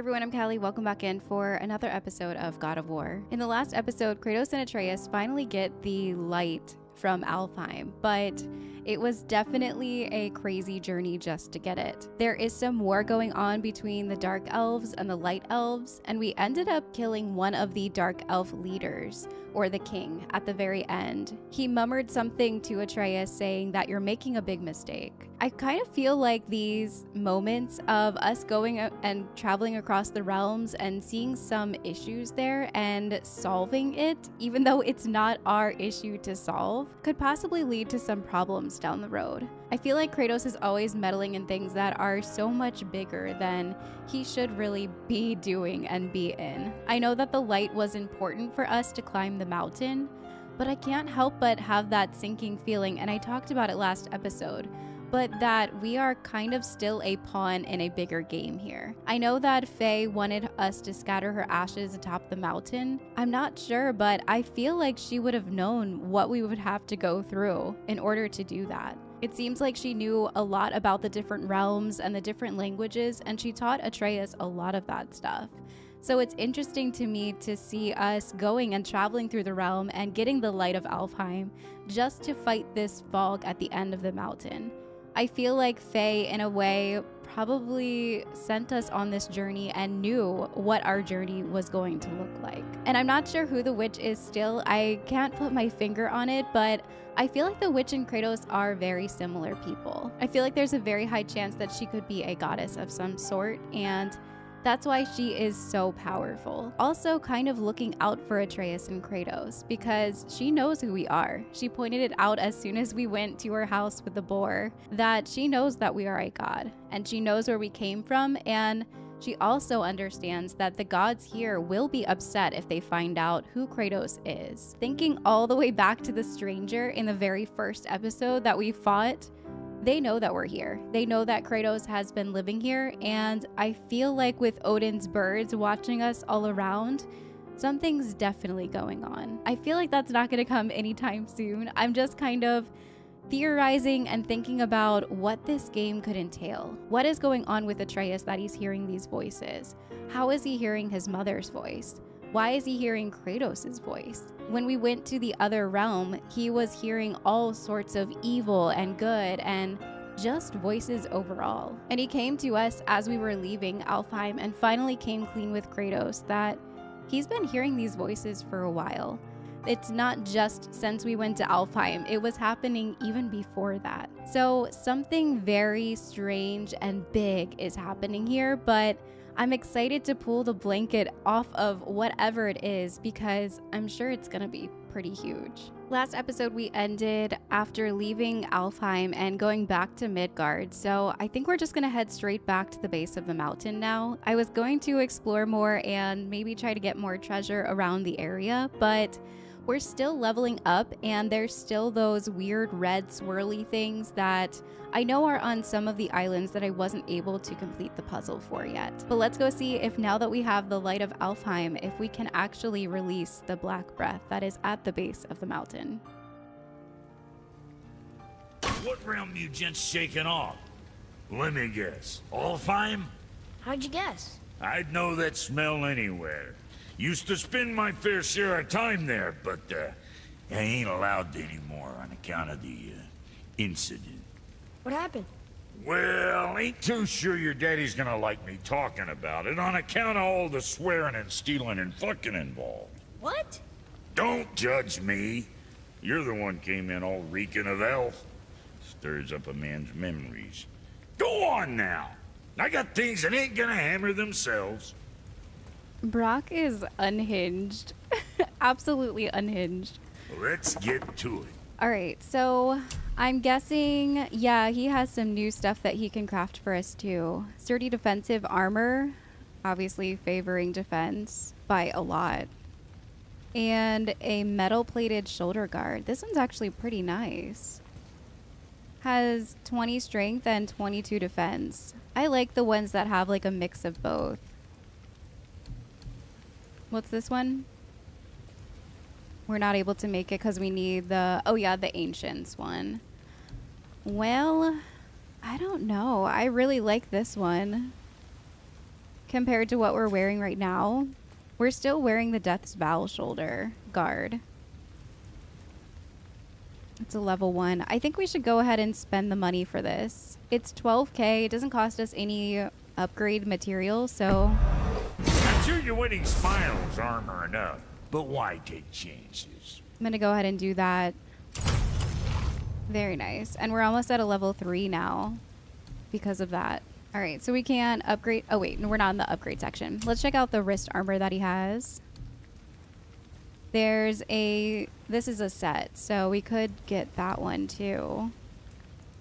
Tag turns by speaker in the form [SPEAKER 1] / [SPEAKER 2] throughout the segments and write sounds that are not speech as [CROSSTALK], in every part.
[SPEAKER 1] everyone, I'm Kali. Welcome back in for another episode of God of War. In the last episode, Kratos and Atreus finally get the light from Alfheim, but it was definitely a crazy journey just to get it. There is some war going on between the Dark Elves and the Light Elves, and we ended up killing one of the Dark Elf leaders, or the king, at the very end. He murmured something to Atreus saying that you're making a big mistake. I kind of feel like these moments of us going and traveling across the realms and seeing some issues there and solving it, even though it's not our issue to solve, could possibly lead to some problems down the road. I feel like Kratos is always meddling in things that are so much bigger than he should really be doing and be in. I know that the light was important for us to climb the mountain, but I can't help but have that sinking feeling, and I talked about it last episode but that we are kind of still a pawn in a bigger game here. I know that Faye wanted us to scatter her ashes atop the mountain. I'm not sure, but I feel like she would have known what we would have to go through in order to do that. It seems like she knew a lot about the different realms and the different languages, and she taught Atreus a lot of that stuff. So it's interesting to me to see us going and traveling through the realm and getting the light of Alfheim just to fight this fog at the end of the mountain. I feel like Faye, in a way, probably sent us on this journey and knew what our journey was going to look like. And I'm not sure who the witch is still. I can't put my finger on it, but I feel like the witch and Kratos are very similar people. I feel like there's a very high chance that she could be a goddess of some sort, and that's why she is so powerful. Also, kind of looking out for Atreus and Kratos because she knows who we are. She pointed it out as soon as we went to her house with the boar that she knows that we are a god and she knows where we came from and she also understands that the gods here will be upset if they find out who Kratos is. Thinking all the way back to the stranger in the very first episode that we fought, they know that we're here. They know that Kratos has been living here, and I feel like with Odin's birds watching us all around, something's definitely going on. I feel like that's not going to come anytime soon. I'm just kind of theorizing and thinking about what this game could entail. What is going on with Atreus that he's hearing these voices? How is he hearing his mother's voice? Why is he hearing Kratos' voice? When we went to the other realm, he was hearing all sorts of evil and good and just voices overall. And he came to us as we were leaving Alfheim and finally came clean with Kratos that he's been hearing these voices for a while. It's not just since we went to Alfheim, it was happening even before that. So, something very strange and big is happening here, but I'm excited to pull the blanket off of whatever it is because I'm sure it's going to be pretty huge. Last episode, we ended after leaving Alfheim and going back to Midgard, so I think we're just gonna head straight back to the base of the mountain now. I was going to explore more and maybe try to get more treasure around the area, but we're still leveling up and there's still those weird red swirly things that I know are on some of the islands that I wasn't able to complete the puzzle for yet. But let's go see if now that we have the light of Alfheim, if we can actually release the black breath that is at the base of the mountain.
[SPEAKER 2] What realm you gents shaking off? Let me guess. Alfheim?
[SPEAKER 3] How'd you guess?
[SPEAKER 2] I'd know that smell anywhere. Used to spend my fair share of time there, but uh, I ain't allowed anymore on account of the uh, incident.
[SPEAKER 3] What happened?
[SPEAKER 2] Well, ain't too sure your daddy's gonna like me talking about it on account of all the swearing and stealing and fucking involved.
[SPEAKER 3] What?
[SPEAKER 2] Don't judge me. You're the one came in all reeking of elf. Stirs up a man's memories. Go on now. I got things that ain't gonna hammer themselves.
[SPEAKER 1] Brok is unhinged. [LAUGHS] Absolutely unhinged.
[SPEAKER 2] Let's get to it.
[SPEAKER 1] All right, so I'm guessing, yeah, he has some new stuff that he can craft for us too. Sturdy defensive armor, obviously favoring defense by a lot. And a metal plated shoulder guard. This one's actually pretty nice. Has 20 strength and 22 defense. I like the ones that have like a mix of both. What's this one? We're not able to make it because we need the, oh yeah, the Ancients one. Well, I don't know. I really like this one. compared to what we're wearing right now. We're still wearing the Death's Vow shoulder guard. It's a level one. I think we should go ahead and spend the money for this. It's 12k. It doesn't cost us any upgrade material, so
[SPEAKER 2] sure you're winning Smiles armor enough, but why take chances?
[SPEAKER 1] I'm gonna go ahead and do that. Very nice. And we're almost at a level three now because of that. All right, so we can upgrade. Oh, wait, we're not in the upgrade section. Let's check out the wrist armor that he has. There's a, this is a set, so we could get that one too.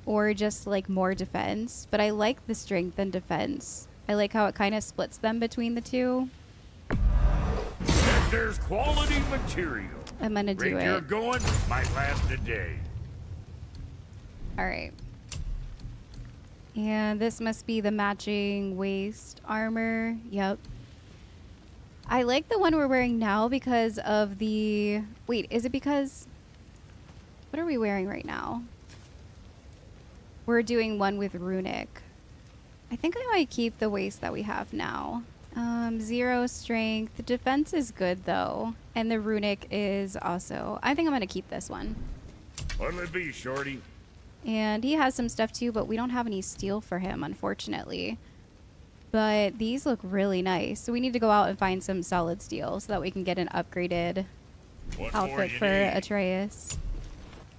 [SPEAKER 1] Or just like more defense. But I like the strength and defense. I like how it kind of splits them between the two.
[SPEAKER 2] There's quality material.
[SPEAKER 1] I'm gonna do
[SPEAKER 2] you're
[SPEAKER 1] it.
[SPEAKER 2] going might last a day.
[SPEAKER 1] All right. And this must be the matching waist armor. Yep. I like the one we're wearing now because of the. Wait, is it because. What are we wearing right now? We're doing one with runic. I think I might keep the waist that we have now. Um, zero strength. Defense is good though. And the runic is also. I think I'm going to keep this one.
[SPEAKER 2] What'll it be, Shorty?
[SPEAKER 1] And he has some stuff too, but we don't have any steel for him, unfortunately. But these look really nice. So we need to go out and find some solid steel so that we can get an upgraded
[SPEAKER 2] What
[SPEAKER 1] outfit for
[SPEAKER 2] need?
[SPEAKER 1] Atreus.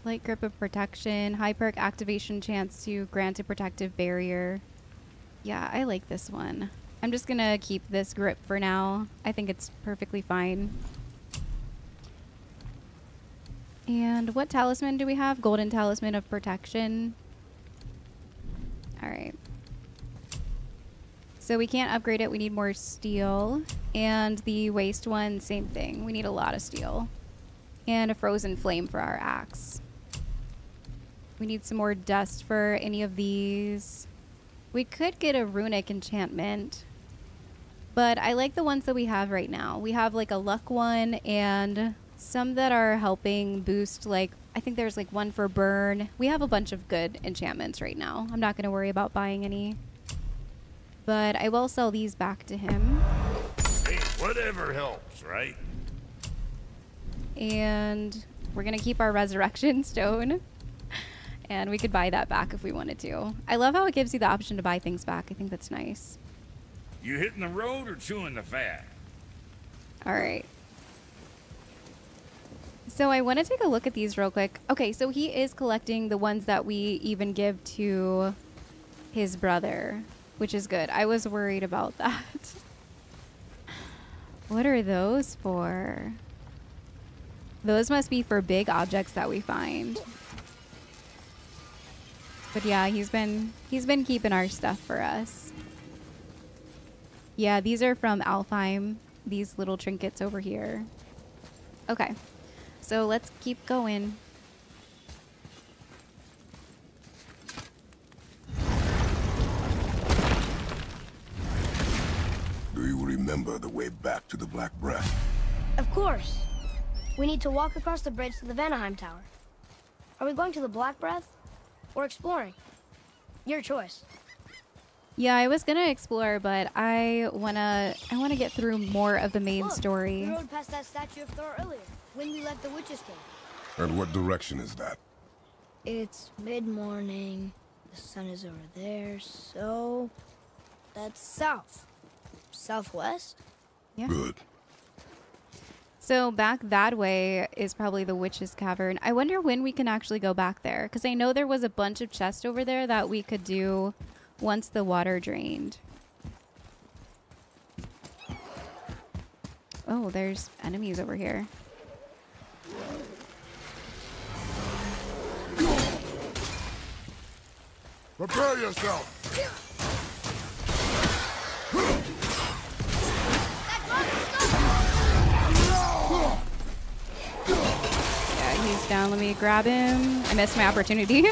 [SPEAKER 1] Light grip of protection, high perk activation chance to grant a protective barrier. Yeah, I like this one. I'm just gonna keep this grip for now. I think it's perfectly fine. And what talisman do we have? Golden talisman of protection. All right. So we can't upgrade it. We need more steel. And the waist one, same thing. We need a lot of steel. And a frozen flame for our axe. We need some more dust for any of these. We could get a runic enchantment. But I like the ones that we have right now. We have like a luck one and some that are helping boost like I think there's like one for burn. We have a bunch of good enchantments right now. I'm not going to worry about buying any. But I will sell these back to him.
[SPEAKER 2] Hey, whatever helps, right?
[SPEAKER 1] And we're going to keep our resurrection [LAUGHS] stone. And we could buy that back if we wanted to. I love how it gives you the option to buy things back. I think that's nice.
[SPEAKER 2] You hitting the road or chewing the fat?
[SPEAKER 1] All right. So I want to take a look at these real quick. Okay, so he is collecting the ones that we even give to his brother, which is good. I was worried about [LAUGHS] that. what are those for? Those must be for big objects that we find. But yeah, he's been he's been keeping our stuff for us. Yeah, these are from Alfheim. These little trinkets over here. Okay. So let's keep going.
[SPEAKER 4] Do you remember the way back to the Black Breath?
[SPEAKER 3] Of course. We need to walk across the bridge to the Vanaheim Tower. Are we going to the Black Breath or exploring? Your choice.
[SPEAKER 1] Yeah, I was gonna explore, but I wanna I wanna get through more of the main
[SPEAKER 3] Look,
[SPEAKER 1] story.
[SPEAKER 3] We rode past that statue of Thor earlier when we left the witch's cave.
[SPEAKER 4] And what direction is that?
[SPEAKER 3] It's mid-morning. The sun is over there, so that's south. Southwest?
[SPEAKER 1] Yeah.
[SPEAKER 4] Good.
[SPEAKER 1] So back that way is probably the witch's cavern. I wonder when we can actually go back there because I know there was a bunch of chests over there that we could do once the water drained. Oh, there's enemies over here.
[SPEAKER 4] Prepare yourself!
[SPEAKER 1] Yeah, he's down. Let me grab him. I missed my opportunity. [LAUGHS]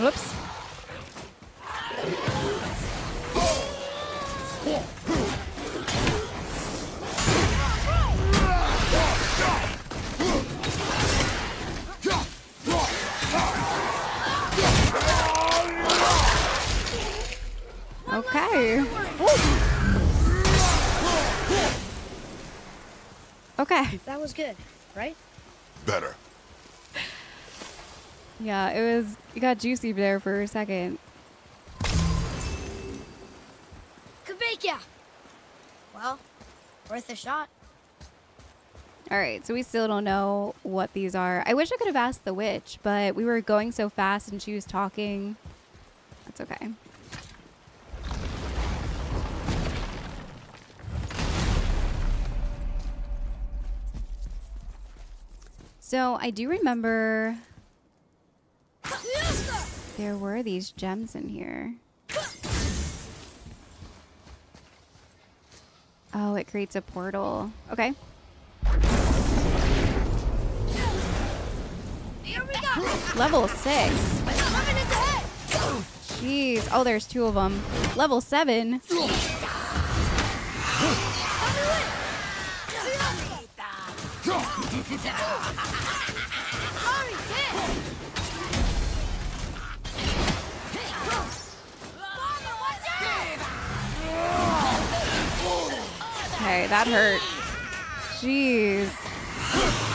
[SPEAKER 1] Whoops. Okay. Okay.
[SPEAKER 3] That was good, right?
[SPEAKER 4] Better.
[SPEAKER 1] Yeah, it was. It got juicy there for a second.
[SPEAKER 3] Kavekya! Well, worth a shot.
[SPEAKER 1] All right, so we still don't know what these are. I wish I could have asked the witch, but we were going so fast and she was talking. That's okay. So I do remember there were these gems in here. Oh, it creates a portal. Okay. Level six. Jeez. Oh, there's two of them. Level seven. Okay, that hurt. Jeez.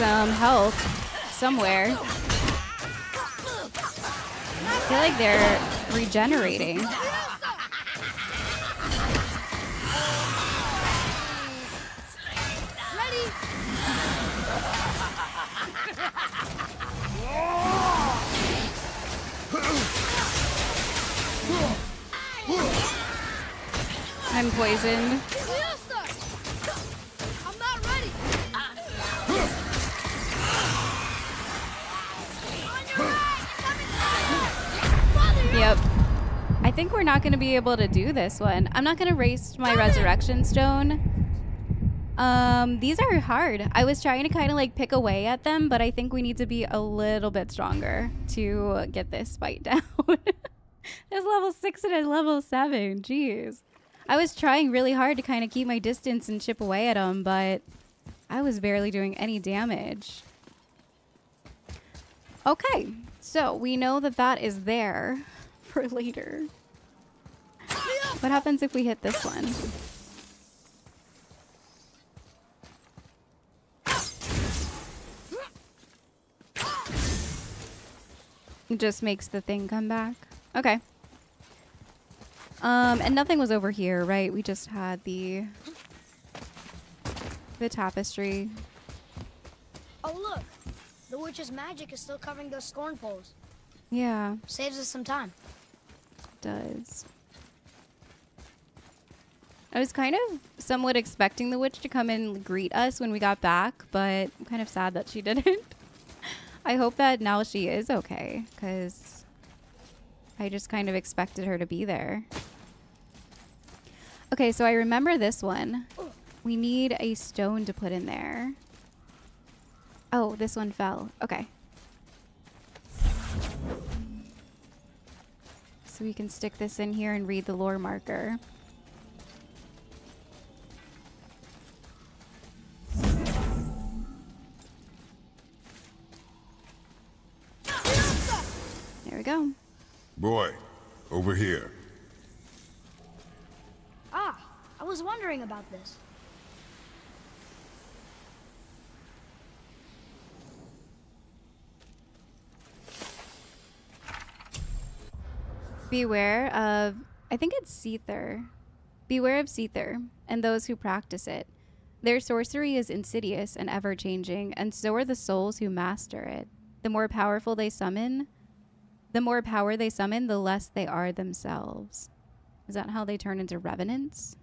[SPEAKER 1] Some health somewhere. I feel like they're regenerating. I'm poisoned. Think we're not going to be able to do this one. I'm not going to waste my resurrection stone. Um, these are hard. I was trying to kind of like pick away at them, but I think we need to be a little bit stronger to get this fight [LAUGHS] down. There's level six and a level seven. Jeez. I was trying really hard to kind of keep my distance and chip away at them, but I was barely doing any damage. Okay, so we know that that is there [LAUGHS] for later. What happens if we hit this one? It just makes the thing come back. Okay. Um, and nothing was over here, right? We just had the the tapestry.
[SPEAKER 3] Oh, look. The witch's magic is still covering those scorn poles.
[SPEAKER 1] Yeah,
[SPEAKER 3] Saves us some time.
[SPEAKER 1] it does. I was kind of somewhat expecting the witch to come and greet us when we got back, but I'm kind of sad that she [LAUGHS] didn't. I hope that now she is okay, because I just kind of expected her to be there. Okay, so I remember this one. We need a stone to put in there. Oh, this one fell. Okay. So we can stick this in here and read the lore marker. We go.
[SPEAKER 4] Boy, over here.
[SPEAKER 3] Ah, I was wondering about this.
[SPEAKER 1] Beware of, I think it's Seiðr. Beware of Seiðr and those who practice it. Their sorcery is insidious and ever changing, and so are the souls who master it. The more powerful they summon, the more power they summon, the less they are themselves. Is that how they turn into revenants?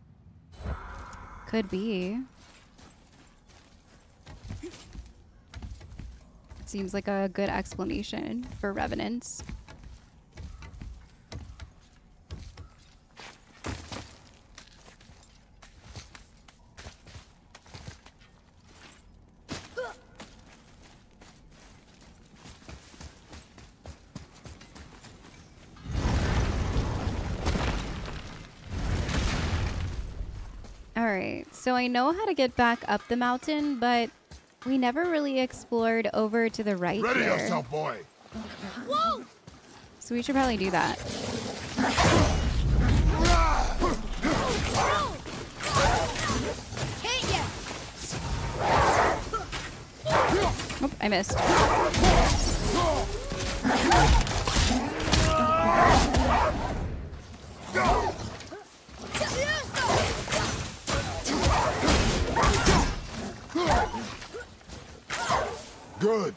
[SPEAKER 1] Could be. Seems like a good explanation for revenants. So I know how to get back up the mountain, but we never really explored over to the right
[SPEAKER 4] Ready
[SPEAKER 1] here.
[SPEAKER 4] yourself, boy.
[SPEAKER 3] Whoa!
[SPEAKER 1] So we should probably do that.
[SPEAKER 3] Hit ya!
[SPEAKER 1] Oh, I missed.
[SPEAKER 4] Good.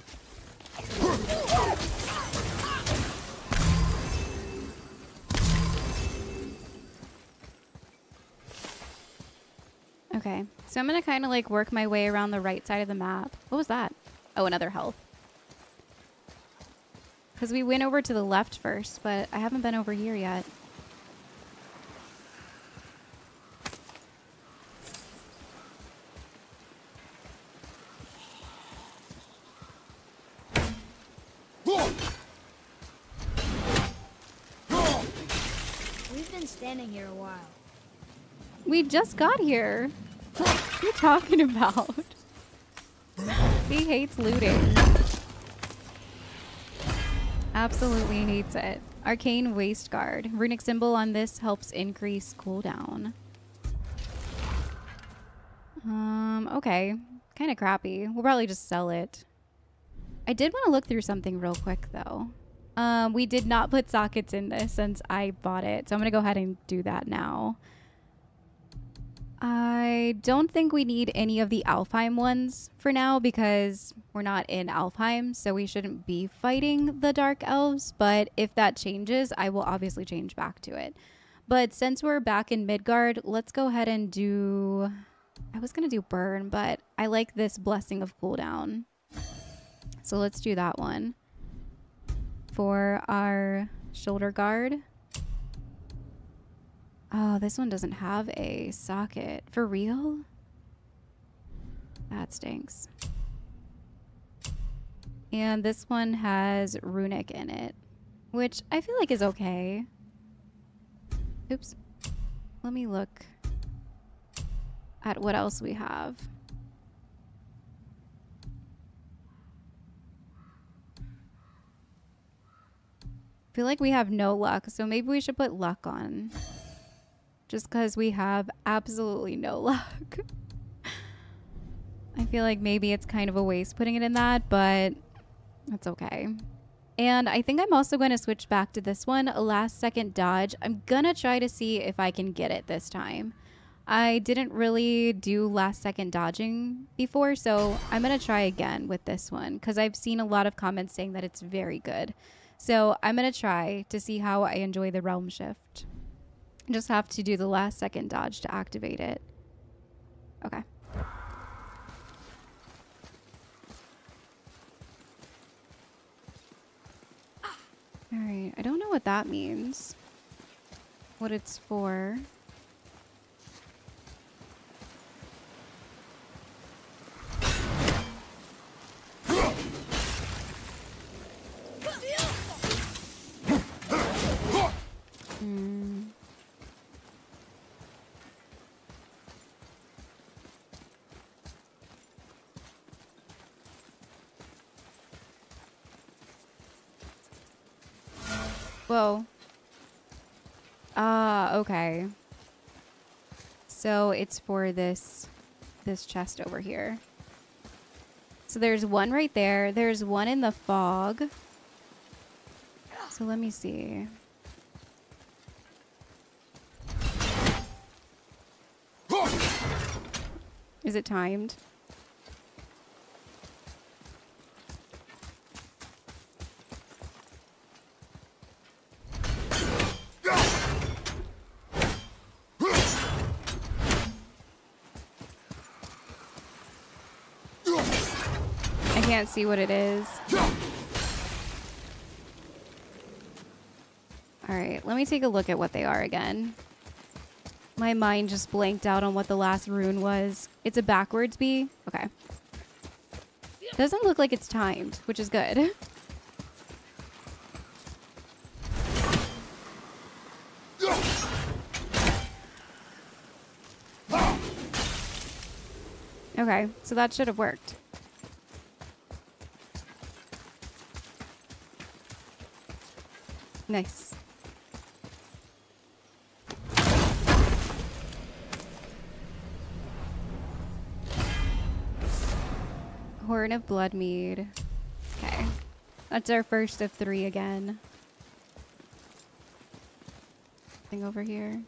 [SPEAKER 1] Okay, so I'm gonna kind of like work my way around the right side of the map. What was that? Oh, another health. Because we went over to the left first, but I haven't been over here yet.
[SPEAKER 3] We've been standing here a while.
[SPEAKER 1] We just got here. What are you talking about? he hates looting. Absolutely hates it. Arcane Waist Guard. Runic symbol on this helps increase cooldown. Um, okay. Kind of crappy. We'll probably just sell it. I did want to look through something real quick, though. Um, we did not put sockets in this since I bought it, so I'm going to go ahead and do that now. I don't think we need any of the Alfheim ones for now because we're not in Alfheim, so we shouldn't be fighting the Dark Elves. But if that changes, I will obviously change back to it. But since we're back in Midgard, let's go ahead and do. I was going to do Burn, but I like this Blessing of Cooldown. So let's do that one for our shoulder guard. Oh, this one doesn't have a socket. For real? That stinks. And this one has runic in it, which I feel like is okay. Oops. Let me look at what else we have. Feel like we have no luck, so maybe we should put luck on just because we have absolutely no [LAUGHS] luck. I feel like maybe it's kind of a waste putting it in that, but that's okay. And I think I'm also going to switch back to this one, a last second dodge. I'm going to try to see if I can get it this time. I didn't really do last second dodging before, so I'm going to try again with this one because I've seen a lot of comments saying that it's very good. So I'm going to try to see how I enjoy the realm shift. Just have to do the last second dodge to activate it. Okay. All right. I don't know what that means. What it's for. Hmm. Whoa. Ah, okay. So it's for this this chest over here. So there's one right there. There's one in the fog. So let me see. Is it timed? I can't see what it is. Alright, let me take a look at what they are again. My mind just blanked out on what the last rune was. It's a backwards B? Okay. Doesn't look like it's timed, which is good. Okay, so that should have worked. Nice. Horn of Bloodmead. Okay. That's our first of three again. Thing over here.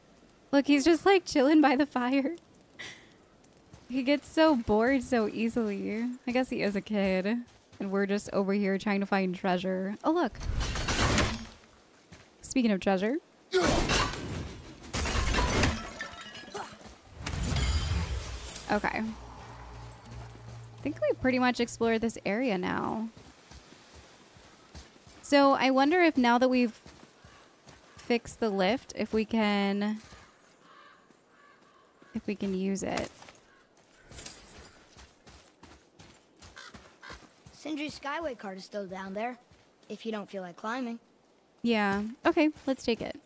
[SPEAKER 1] Look, he's just like chilling by the fire. he gets so bored so easily. I guess he is a kid. And we're just over here trying to find treasure. Oh, look. Speaking of treasure. Okay. I think we pretty much explored this area now. So I wonder if now that we've fixed the lift, if we can... If we can use it.
[SPEAKER 3] Sindri's Skyway card is still down there, if you don't feel like climbing.
[SPEAKER 1] Yeah. Okay, let's take it.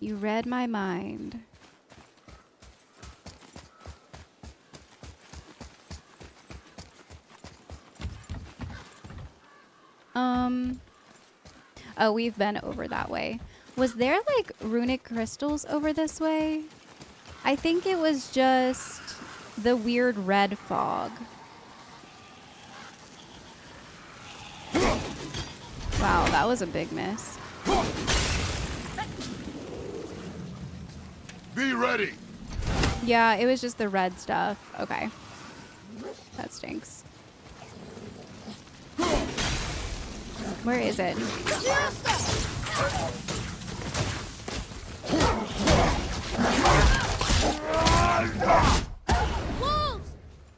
[SPEAKER 1] You read my mind. Um. Oh, we've been over that way. Was there like runic crystals over this way? I think it was just the weird red fog. Wow, that was a big miss.
[SPEAKER 4] Be ready.
[SPEAKER 1] Yeah, it was just the red stuff. Okay. That stinks. Where is it?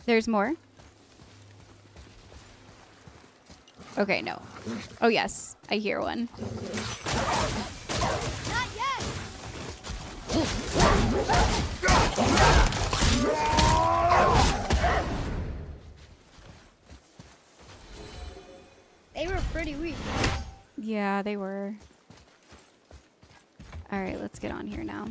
[SPEAKER 1] There's more? Okay, no. Oh, yes. I hear one.
[SPEAKER 3] Not yet! They were pretty weak.
[SPEAKER 1] Yeah, they were. All right, let's get on here now.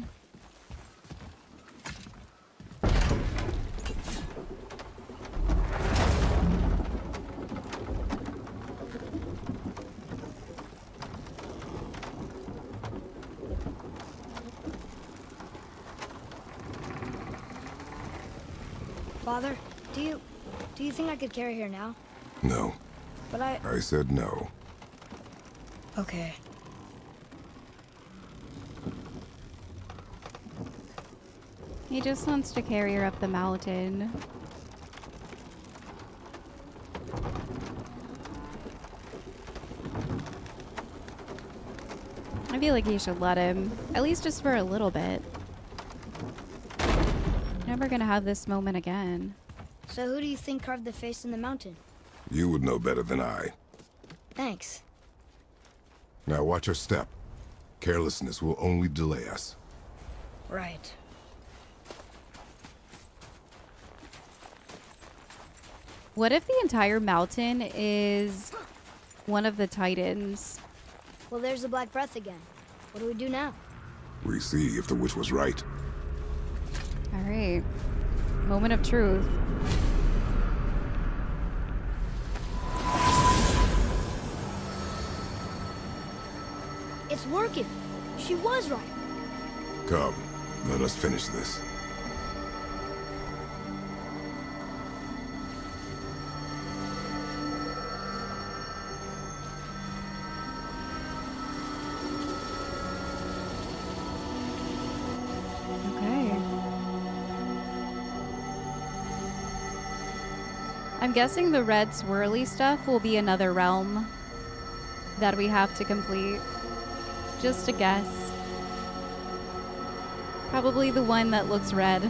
[SPEAKER 3] Father, do you do you think I could carry her now?
[SPEAKER 4] No.
[SPEAKER 3] But I
[SPEAKER 4] I said no.
[SPEAKER 3] Okay.
[SPEAKER 1] He just wants to carry her up the mountain. I feel like you should let him, at least just for a little bit. Never gonna have this moment again.
[SPEAKER 3] So who do you think carved the face in the mountain?
[SPEAKER 4] You would know better than I.
[SPEAKER 3] Thanks.
[SPEAKER 4] Now watch your step. Carelessness will only delay us.
[SPEAKER 3] Right.
[SPEAKER 1] What if the entire mountain is one of the titans?
[SPEAKER 3] Well, there's the Black Breath again. What do we do now?
[SPEAKER 4] We see if the witch was right.
[SPEAKER 1] All right. Moment of truth.
[SPEAKER 3] It's working. She was right.
[SPEAKER 4] Come, let us finish this.
[SPEAKER 1] Okay. I'm guessing the red swirly stuff will be another realm that we have to complete. Just a guess. Probably the one that looks red.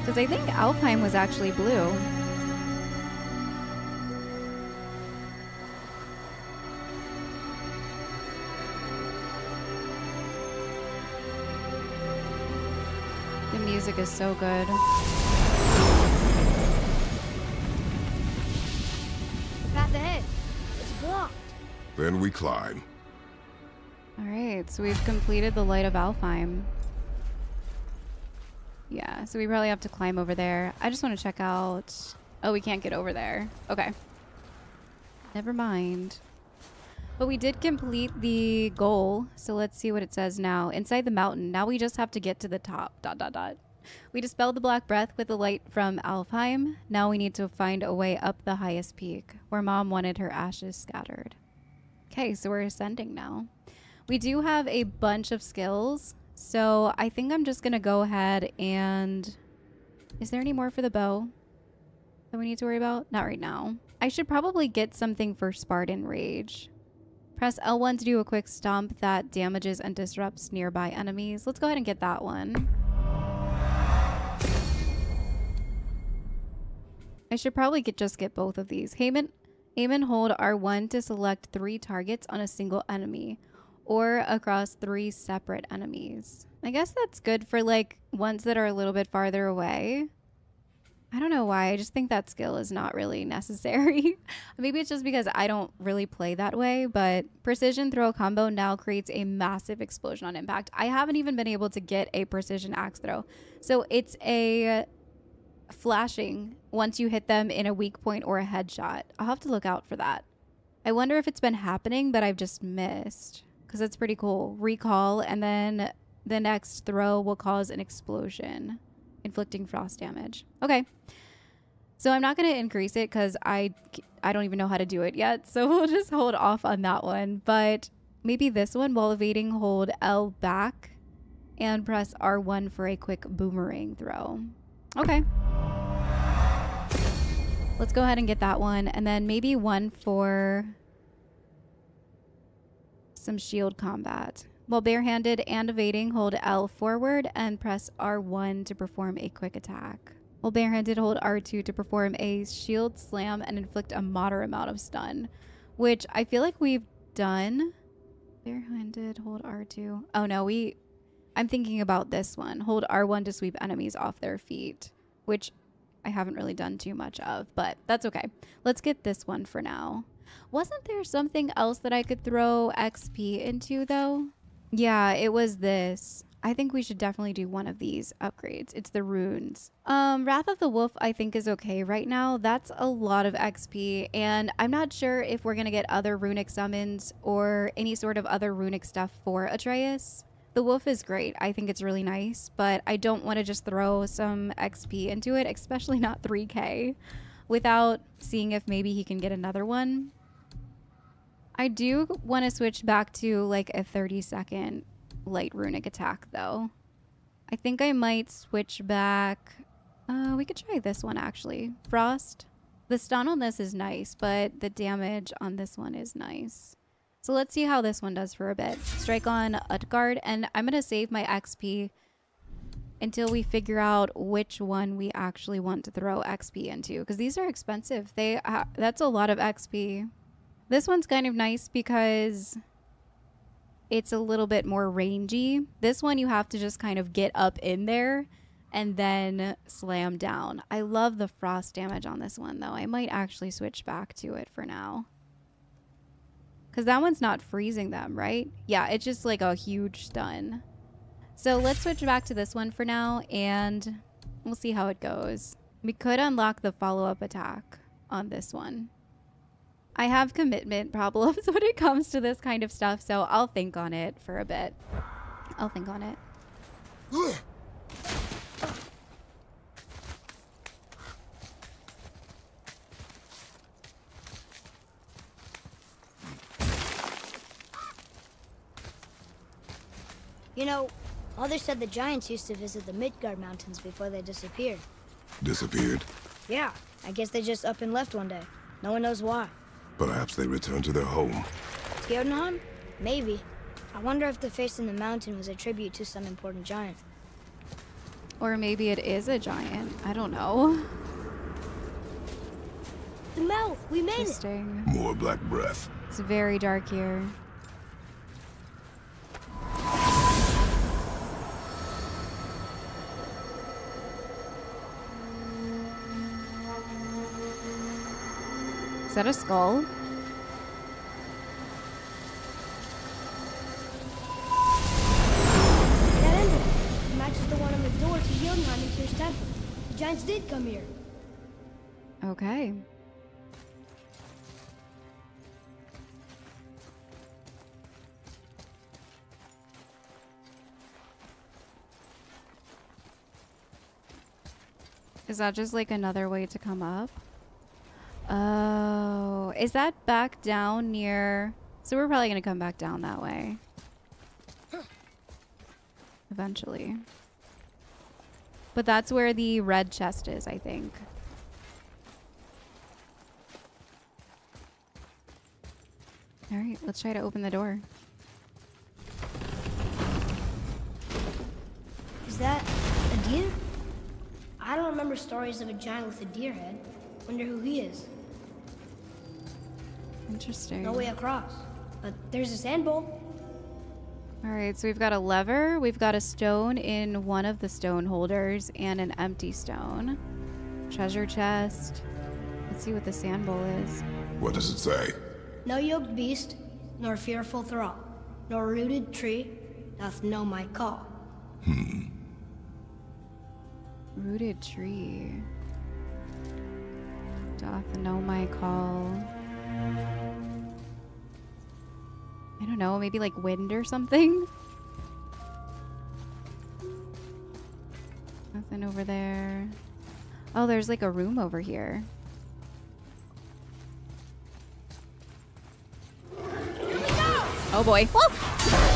[SPEAKER 1] Because I think Alfheim was actually blue. The music is so good.
[SPEAKER 4] Then we climb.
[SPEAKER 1] All right, so we've completed the Light of Alfheim. Yeah, so we probably have to climb over there. I just want to check out... Oh, we can't get over there. Okay. Never mind. But we did complete the goal, so let's see what it says now. Inside the mountain, now we just have to get to the top. Dot, dot, dot. We dispelled the black breath with the light from Alfheim. Now we need to find a way up the highest peak, where Mom wanted her ashes scattered. Okay, so we're ascending now. We do have a bunch of skills, so I think I'm just going to go ahead and... Is there any more for the bow that we need to worry about? Not right now. I should probably get something for Spartan Rage. Press L1 to do a quick stomp that damages and disrupts nearby enemies. Let's go ahead and get that one. I should probably get just get both of these. Aim aim and hold R1 to select three targets on a single enemy or across three separate enemies. I guess that's good for like ones that are a little bit farther away. I don't know why. I just think that skill is not really [LAUGHS] necessary. Maybe it's just because I don't really play that way, but precision throw combo now creates a massive explosion on impact. I haven't even been able to get a precision axe throw. So it's a flashing once you hit them in a weak point or a headshot. I'll have to look out for that. I wonder if it's been happening, but I've just missed because it's pretty cool. Recall, and then the next throw will cause an explosion, inflicting frost damage. Okay. So I'm not going to increase it because I, I don't even know how to do it yet. [LAUGHS] So we'll just hold off on that one. But maybe this one, while evading, hold L back and press R1 for a quick boomerang throw. Okay. Let's go ahead and get that one. And then maybe one for some shield combat. While barehanded and evading, hold L forward and press R1 to perform a quick attack. While barehanded, hold R2 to perform a shield slam and inflict a moderate amount of stun, which I feel like we've done. Barehanded, hold R2. Oh no, we. I'm thinking about this one. Hold R1 to sweep enemies off their feet, which I haven't really done too much of, but that's okay. Let's get this one for now. Wasn't there something else that I could throw XP into though? Yeah, it was this. I think we should definitely do one of these upgrades. It's the runes. Um, Wrath of the Wolf I think is okay right now. That's a lot of XP and I'm not sure if we're going to get other runic summons or any sort of other runic stuff for Atreus. The wolf is great. I think it's really nice, but I don't want to just throw some XP into it, especially not 3k, without seeing if maybe he can get another one. I do want to switch back to like a 30 second light runic attack though. I think I might switch back. Uh, we could try this one actually. Frost. The stun on this is nice, but the damage on this one is nice. So let's see how this one does for a bit. Strike on Utgard, and I'm going to save my XP until we figure out which one we actually want to throw XP into. Because these are expensive. They uh, That's a lot of XP. This one's kind of nice because it's a little bit more rangy. This one you have to just kind of get up in there and then slam down. I love the frost damage on this one though. I might actually switch back to it for now. Because that one's not freezing them, right? Yeah, it's just like a huge stun. So let's switch back to this one for now, and we'll see how it goes. We could unlock the follow-up attack on this one. I have commitment problems [LAUGHS] when it comes to this kind of stuff, so I'll think on it for a bit. I'll think on it. [LAUGHS]
[SPEAKER 3] You know, Mother said the giants used to visit the Midgard Mountains before they disappeared.
[SPEAKER 4] Disappeared?
[SPEAKER 3] Yeah, I guess they just up and left one day. No one knows why.
[SPEAKER 4] Perhaps they returned to their home.
[SPEAKER 3] Jotunheim? Maybe. I wonder if the face in the mountain was a tribute to some important giant.
[SPEAKER 1] Or maybe it is a giant. I don't know.
[SPEAKER 3] The mouth! We made it!
[SPEAKER 4] More black breath.
[SPEAKER 1] It's very dark here. Is that a skull?
[SPEAKER 3] That emblem matches the one on the door to Jotunheim and Tyr's temple. The giants did come here.
[SPEAKER 1] Okay. Is that just like another way to come up? Oh, is that back down near? So we're probably gonna come back down that way. Eventually. But that's where the red chest is, I think. All right, let's try to open the door.
[SPEAKER 3] Is that a deer? I don't remember stories of a giant with a deer head. Wonder who he is.
[SPEAKER 1] Interesting.
[SPEAKER 3] No way across. But there's a sand bowl.
[SPEAKER 1] All right, so we've got a lever, we've got a stone in one of the stone holders, and an empty stone. Treasure chest. Let's see what the sand bowl is.
[SPEAKER 4] What does it say?
[SPEAKER 3] No yoked beast, nor fearful thrall, nor rooted tree doth know my call. Hmm.
[SPEAKER 1] Rooted tree. Doth know my call. I don't know, maybe like wind or something? [LAUGHS] Nothing over there. Oh, there's like a room over here. Oh boy. Whoa!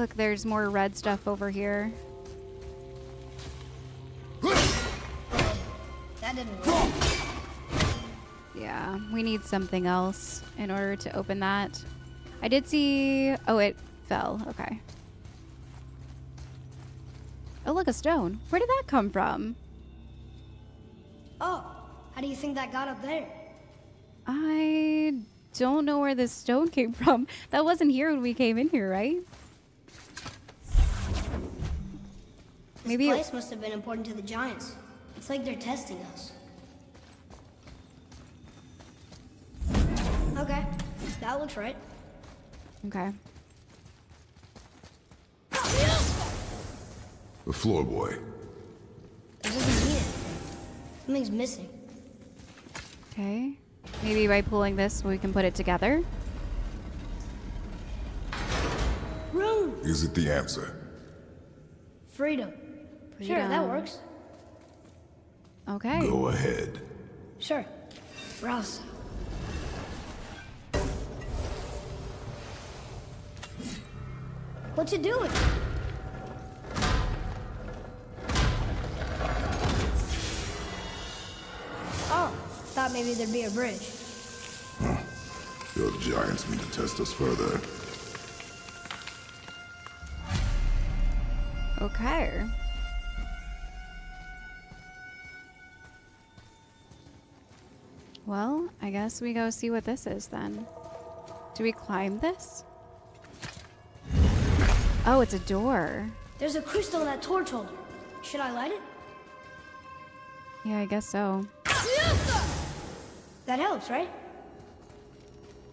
[SPEAKER 1] Look, there's more red stuff over here.
[SPEAKER 3] That didn't work.
[SPEAKER 1] Yeah, we need something else in order to open that. I did see. Oh, it fell. Okay. Oh, look, a stone. Where did that come from?
[SPEAKER 3] Oh, how do you think that got up there?
[SPEAKER 1] I don't know where this stone came [LAUGHS] from. That wasn't here when we came in here, right?
[SPEAKER 3] This
[SPEAKER 1] Maybe it-
[SPEAKER 3] place must have been important to the giants. It's like they're testing us. Okay, that looks right.
[SPEAKER 1] Okay.
[SPEAKER 4] The floor boy.
[SPEAKER 3] That doesn't mean anything. Something's missing.
[SPEAKER 1] Okay. Maybe by pulling this, we can put it together.
[SPEAKER 3] Rune!
[SPEAKER 4] Is it the answer?
[SPEAKER 3] Freedom. Sure, that works.
[SPEAKER 1] Okay.
[SPEAKER 4] Go ahead.
[SPEAKER 3] Sure. Rouse. What you doing? Oh, thought maybe there'd be a bridge.
[SPEAKER 4] Your giants mean to test us further.
[SPEAKER 1] Okay. Well, I guess we go see what this is then. Do we climb this? Oh, it's a door.
[SPEAKER 3] There's a crystal in that torch holder. Should I light it?
[SPEAKER 1] Yeah, I guess so.
[SPEAKER 3] That helps, right?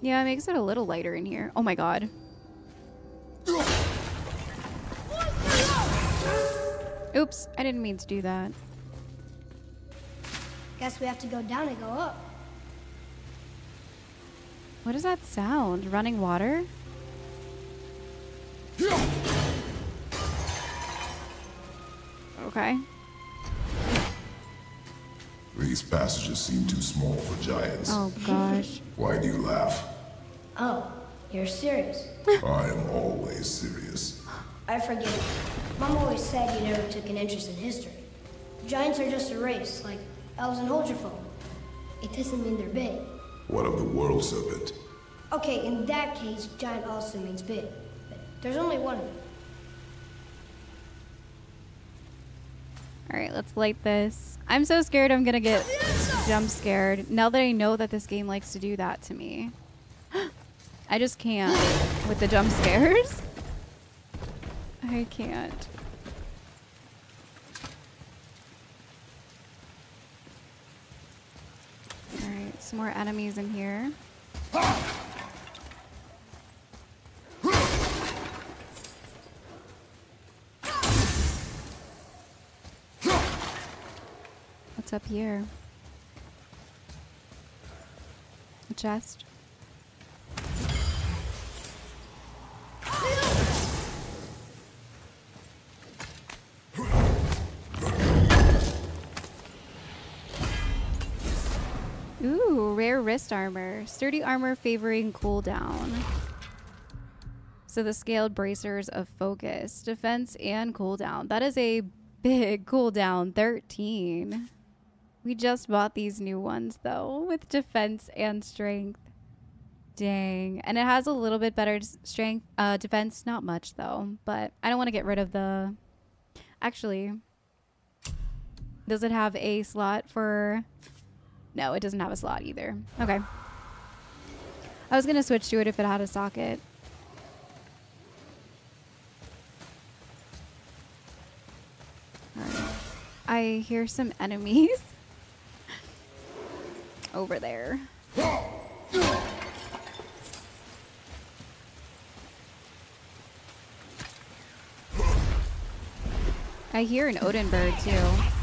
[SPEAKER 1] Yeah, it makes it a little lighter in here. Oh my god. Oops, I didn't mean to do that.
[SPEAKER 3] Guess we have to go down and go up.
[SPEAKER 1] What is that sound? Running water? Okay.
[SPEAKER 4] These passages seem too small for giants.
[SPEAKER 1] Oh gosh.
[SPEAKER 4] Why do you laugh?
[SPEAKER 3] Oh, you're serious.
[SPEAKER 4] I am always serious.
[SPEAKER 3] I forget. Mom always said you never took an interest in history. Giants are just a race, like elves and Huldrafolk. It doesn't mean they're big.
[SPEAKER 4] What of the world serpent?
[SPEAKER 3] Okay, in that case, giant also means big. But there's only one of them.
[SPEAKER 1] All right, let's light this. I'm so scared I'm gonna get jump scared. Now that I know that this game likes to do that to me. [GASPS] I just can't with the jump scares. [LAUGHS] I can't. Alright, some more enemies in here. What's up here? A chest. Wrist armor. Sturdy armor favoring cooldown. So the scaled bracers of focus, defense, and cooldown. That is a big cooldown. 13. We just bought these new ones though, with defense and strength. Dang. And it has a little bit better strength, uh, defense. Not much though, but I don't want to get rid of the. Actually, does it have a slot for? No, it doesn't have a slot either. Okay. I was gonna switch to it if it had a socket. I hear some enemies [LAUGHS] over there. I hear an Odin bird too.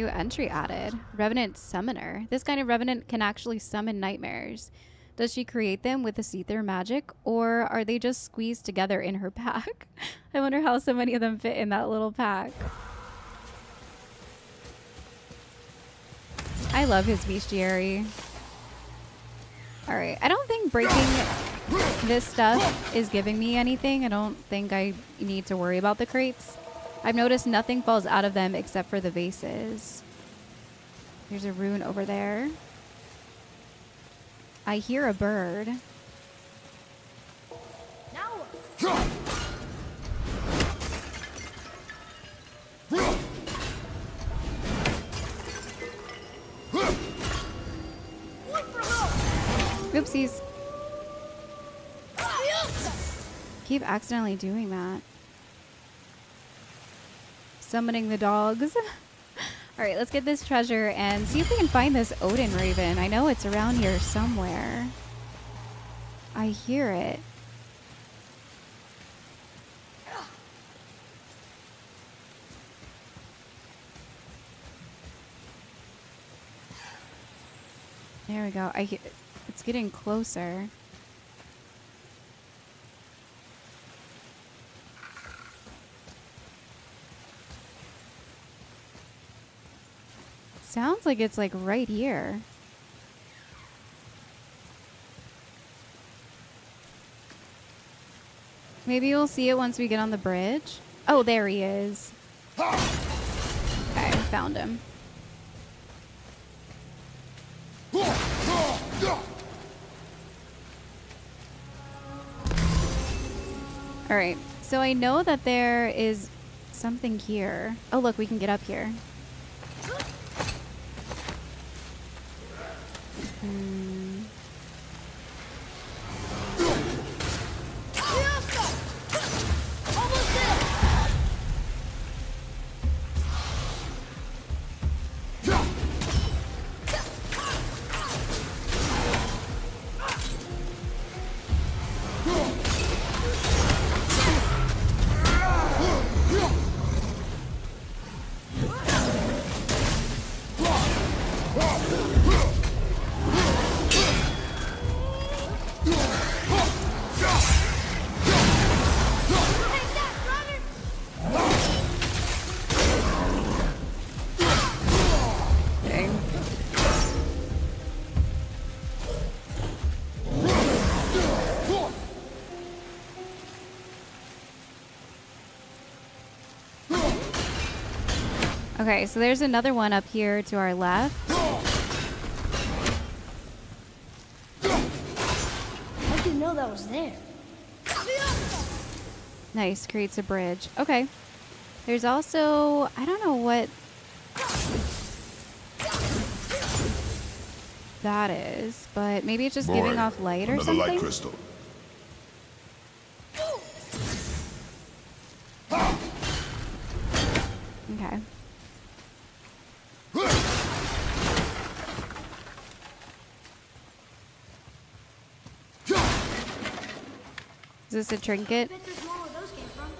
[SPEAKER 1] New entry added. Revenant Summoner. This kind of revenant can actually summon nightmares. Does she create them with the Seiðr magic, or are they just squeezed together in her [LAUGHS] pack? I wonder how so many of them fit in that little pack. I love his bestiary. Alright, I don't think breaking this stuff is giving me anything. I don't think I need to worry about the crates. I've noticed nothing falls out of them except for the vases. There's a rune over there. I hear a bird.
[SPEAKER 3] Now what? Look for help!
[SPEAKER 1] Oopsies. Keep accidentally doing that. Summoning the dogs. [LAUGHS] All right, let's get this treasure and see if we can find this Odin Raven. I know it's around here somewhere. I hear it. There we go. I it's getting closer. Sounds like it's like right here. Maybe you'll see it once we get on the bridge. Oh, there he is. Okay, found him. All right. So I know that there is something here. Oh, look, we can get up here. Hmm. Okay, so there's another one up here to our left.
[SPEAKER 3] How did you know that was there?
[SPEAKER 1] Nice, creates a bridge. Okay. There's also, I don't know what that is, but maybe it's just giving off light or
[SPEAKER 4] another
[SPEAKER 1] something.
[SPEAKER 4] light crystal.
[SPEAKER 1] Okay. Is this a trinket?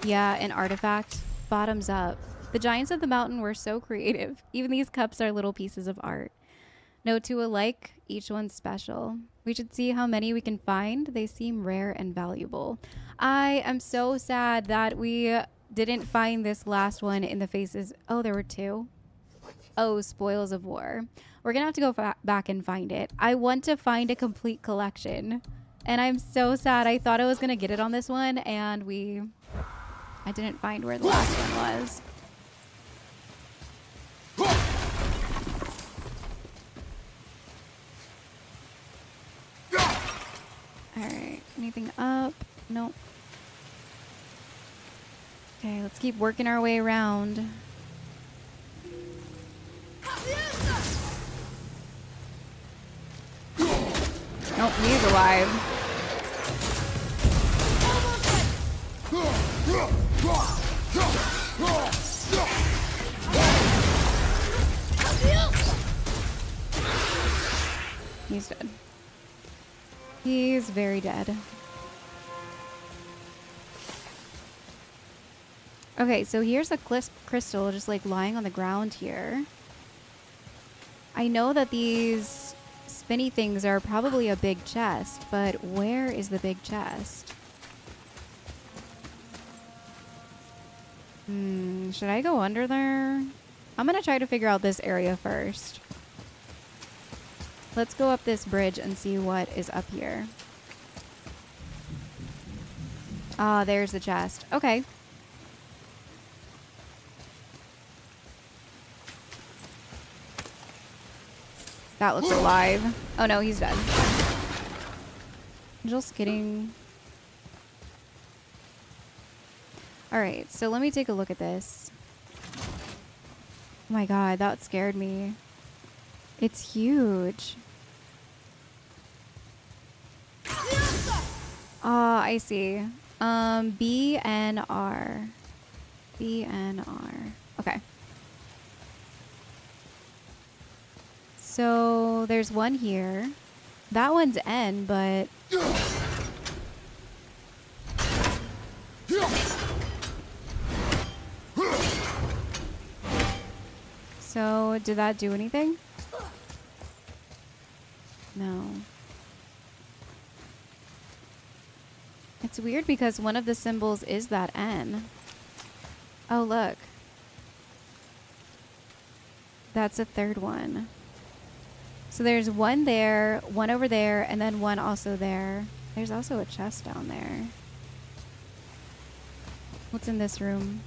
[SPEAKER 1] Yeah, an artifact. Bottoms up. The giants of the mountain were so creative. [LAUGHS] Even these cups are little pieces of art. No two alike, each one's special. We should see how many we can find. They seem rare and valuable. I am so sad that we didn't find this last one in the faces. Oh, there were two. Oh, spoils of war. We're gonna have to go back and find it. I want to find a complete collection, and I'm so sad. I thought I was gonna get it on this one, and we, I didn't find where the last one was. All right. Anything up? Nope. Okay, let's keep working our way around. Nope, he's alive. He's dead. He's very dead. Okay, so here's a crystal just like lying on the ground here. I know that these spinny things are probably a big chest, but where is the big chest? Hmm, should I go under there? I'm gonna try to figure out this area first. Let's go up this bridge and see what is up here. Ah, there's the chest. Okay. That looks alive. Oh no, he's dead. Just kidding. Alright, so let me take a look at this. Oh my god, that scared me. It's huge. Ah, I see. Um, B N R. B N R. Okay. So there's one here. That one's N, but so did that do anything? No. It's weird because one of the symbols is that N. Oh, look. That's a third one. So there's one there, one over there, and then one also there. There's also a chest down there. What's in this room?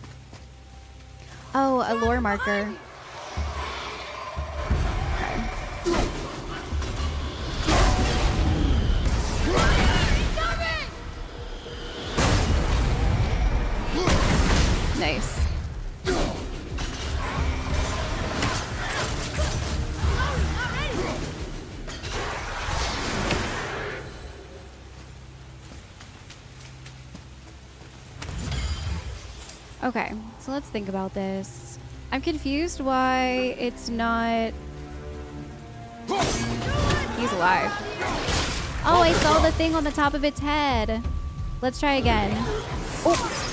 [SPEAKER 1] Oh, a lore marker. Nice. Okay, so let's think about this. I'm confused why it's not. He's alive. Oh, I saw the thing on the top of its head. Let's try again. Oh,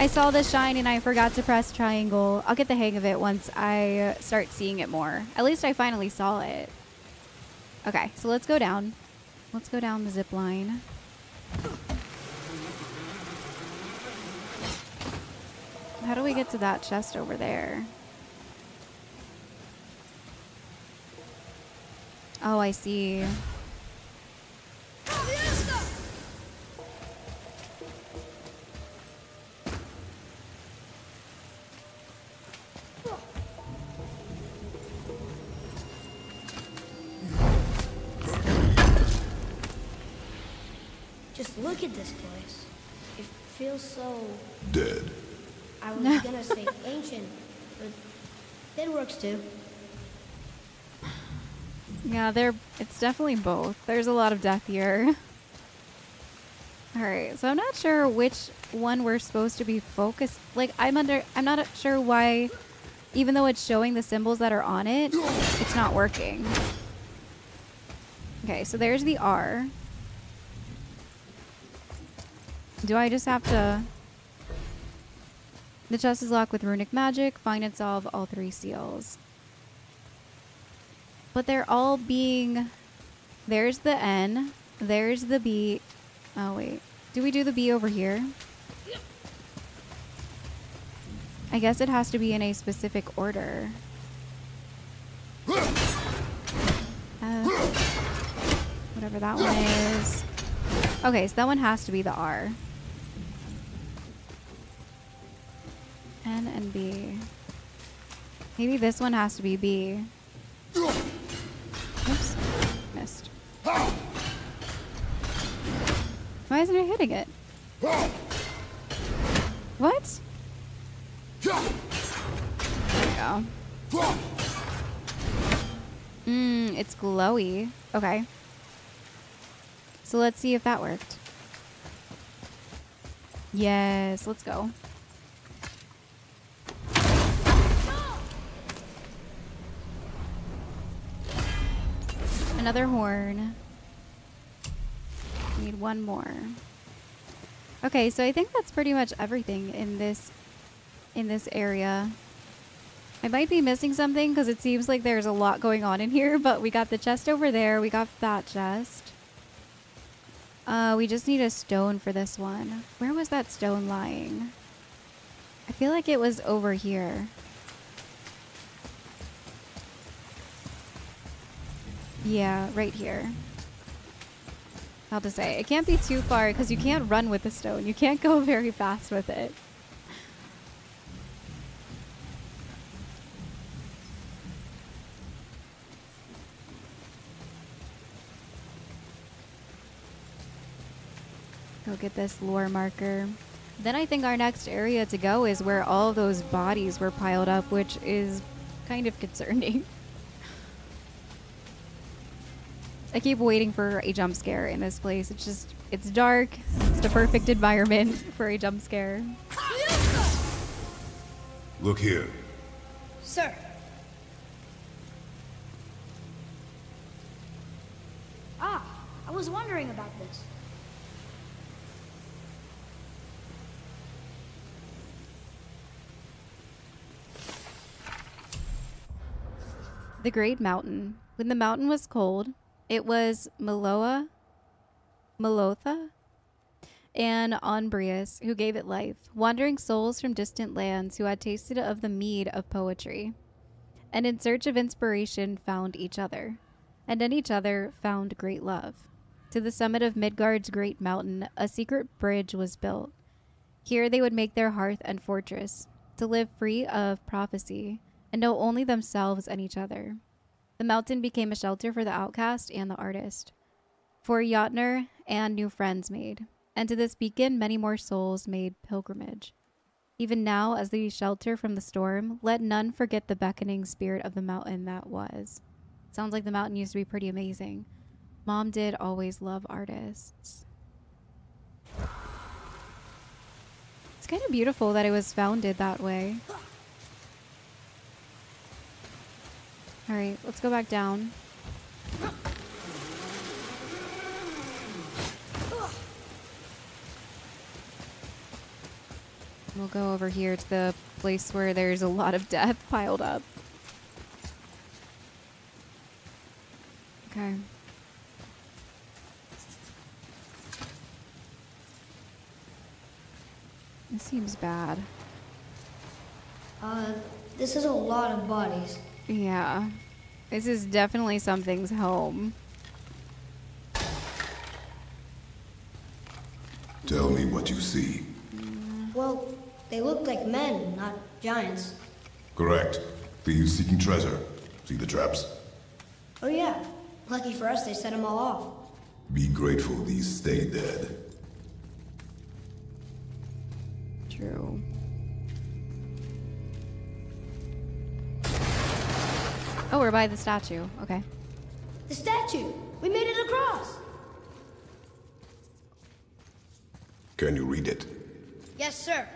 [SPEAKER 1] I saw the shine and I forgot to press triangle. I'll get the hang of it once I start seeing it more. At least I finally saw it. Okay, so let's go down. Let's go down the zip line. How do we get to that chest over there? Oh, I see.
[SPEAKER 3] Just look at this place. It feels so.
[SPEAKER 4] Dead.
[SPEAKER 3] I was gonna say [LAUGHS] ancient, but it works too.
[SPEAKER 1] Yeah, they're it's definitely both. There's a lot of death here. All right, so I'm not sure which one we're supposed to be focused. Like I'm under I'm not sure why even though it's showing the symbols that are on it, it's not working. Okay, so there's the R. Do I just have to The chest is locked with runic magic. Find and solve all three seals. But they're all being. There's the N. There's the B. Oh, wait. Do we do the B over here? I guess it has to be in a specific order. Uh, whatever that one is. Okay, so that one has to be the R. N and B. Maybe this one has to be B. Oops. Missed. Why isn't it hitting it? What? There we go. Mmm, it's glowy. Okay. So let's see if that worked. Yes, let's go. Another horn. Need one more. Okay, so I think that's pretty much everything in this in this area. I might be missing something because it seems like there's a lot going on in here, but we got the chest over there. We got that chest. Uh, we just need a stone for this one. Where was that stone lying? I feel like it was over here. Yeah, right here. How to say, it can't be too far because you can't run with the stone. You can't go [LAUGHS] very fast with it. Go get this lore marker. Then I think our next area to go is where all those bodies were piled up, which is kind of [LAUGHS] concerning. I keep waiting for a jump scare in this place. It's just, it's dark. It's the perfect environment [LAUGHS] for a jump scare.
[SPEAKER 4] Look here.
[SPEAKER 3] Sir. Ah, I was wondering about this.
[SPEAKER 1] The Great Mountain. When the mountain was cold, it was Meloa, Melotha, and Onbrius who gave it life, wandering souls from distant lands who had tasted of the mead of poetry, and in search of inspiration found each other, and in each other found great love. To the summit of Midgard's great mountain, a secret bridge was built. Here they would make their hearth and fortress, to live free of prophecy, and know only themselves and each other. The mountain became a shelter for the outcast and the artist, for Jötnar and new friends made, and to this beacon many more souls made pilgrimage. Even now, as they shelter from the storm, let none forget the beckoning spirit of the mountain that was. Sounds like the mountain used to be pretty amazing. Mom did always love artists. It's kind of beautiful that it was founded that way. All right, let's go back down. We'll go over here to the place where there's a lot of death piled up. Okay. This seems bad.
[SPEAKER 3] Uh, this is a lot of bodies.
[SPEAKER 1] Yeah. This is definitely something's home.
[SPEAKER 4] Tell me what you see.
[SPEAKER 3] Well, they look like men, not giants.
[SPEAKER 4] Correct. They Thieves seeking treasure. See the traps?
[SPEAKER 3] Oh yeah. Lucky for us, they set them all off.
[SPEAKER 4] Be grateful these stay dead.
[SPEAKER 1] True. Oh, we're by the statue. Okay.
[SPEAKER 3] The statue! We made it across!
[SPEAKER 4] Can you read it?
[SPEAKER 3] Yes, sir.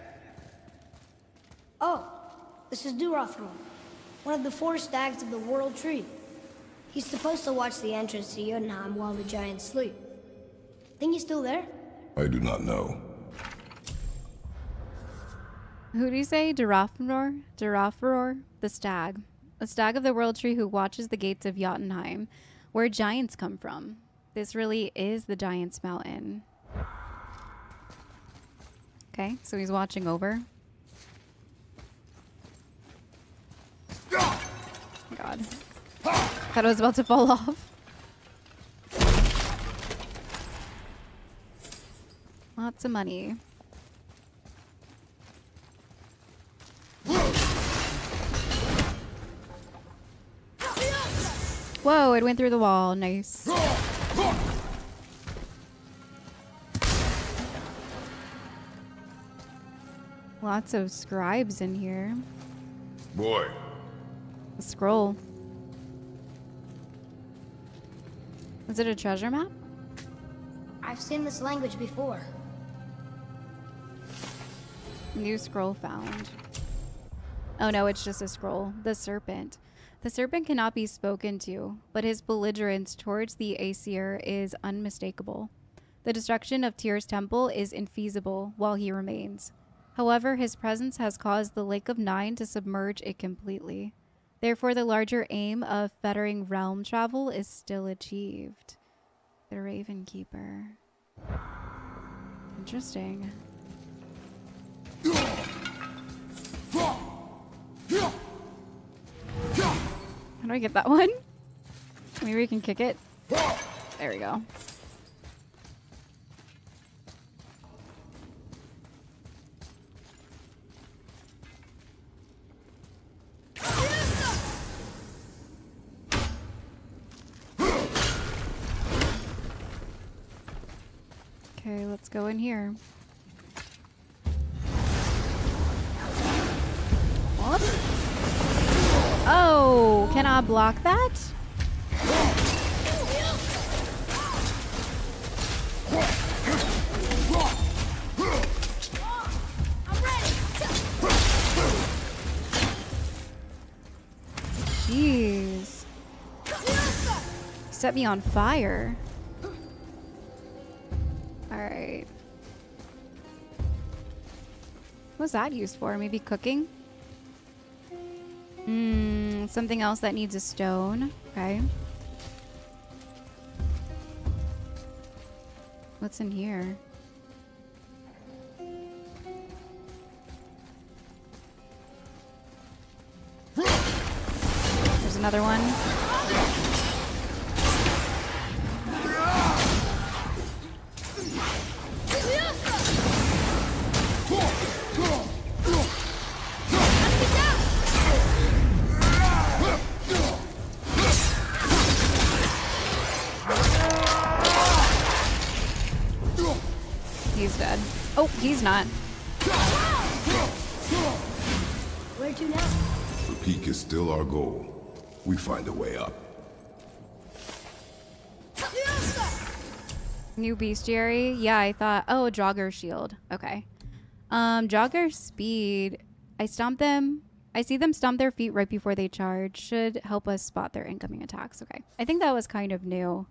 [SPEAKER 3] Oh, this is Durathror, one of the four stags of the World Tree. He's supposed to watch the entrance to Jotunheim while the giants sleep. Think he's still there?
[SPEAKER 4] I do not know.
[SPEAKER 1] Who do you say? Durafnor? Durafror? The stag. A stag of the world tree who watches the gates of Jotunheim, where giants come from. This really is the giant's mountain. Okay, so he's watching over. God. Thought I was about to fall off. Lots of money. Whoa, it went through the wall. Nice. Lots of scribes in here.
[SPEAKER 4] Boy,
[SPEAKER 1] A scroll. Is it a treasure map?
[SPEAKER 3] I've seen this language before.
[SPEAKER 1] New scroll found. Oh no, it's just a scroll. The serpent. The serpent cannot be spoken to, but his belligerence towards the Aesir is unmistakable. The destruction of Tyr's temple is infeasible while he remains. However, his presence has caused the Lake of Nine to submerge it completely. Therefore, the larger aim of fettering realm travel is still achieved. The Raven Keeper. Interesting. [LAUGHS] How do I get that one? Maybe we can kick it. There we go. Okay, let's go in here. Can I block that? Jeez. Set me on fire. Alright. What's that used for? Maybe cooking? Mm, something else that needs a stone. Okay. What's in here? [GASPS] There's another one. Not.
[SPEAKER 3] Where to now?
[SPEAKER 4] The peak is still our goal. We find a way up.
[SPEAKER 1] New bestiary? Yeah, I thought. Oh, draugr shield. Okay. Um, draugr speed. I stomp them. I see them stomp their feet right before they charge. Should help us spot their incoming attacks. Okay. I think that was kind of new.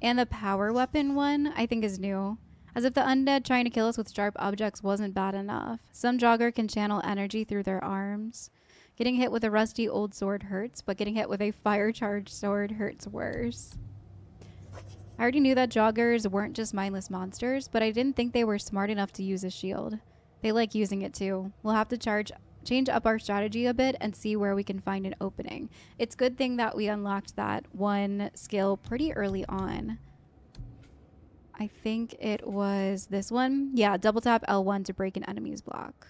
[SPEAKER 1] And the power weapon one, I think, is new. As if the undead trying to kill us with sharp objects wasn't bad enough. Some draugr can channel energy through their arms. Getting hit with a rusty old sword hurts, but getting hit with a fire charged sword hurts worse. I already knew that draugrs weren't just mindless monsters, but I didn't think they were smart enough to use a shield. They like using it too. We'll have to charge change up our strategy a bit and see where we can find an opening. It's good thing that we unlocked that one skill pretty early on. I think it was this one. Yeah, double tap L1 to break an enemy's block.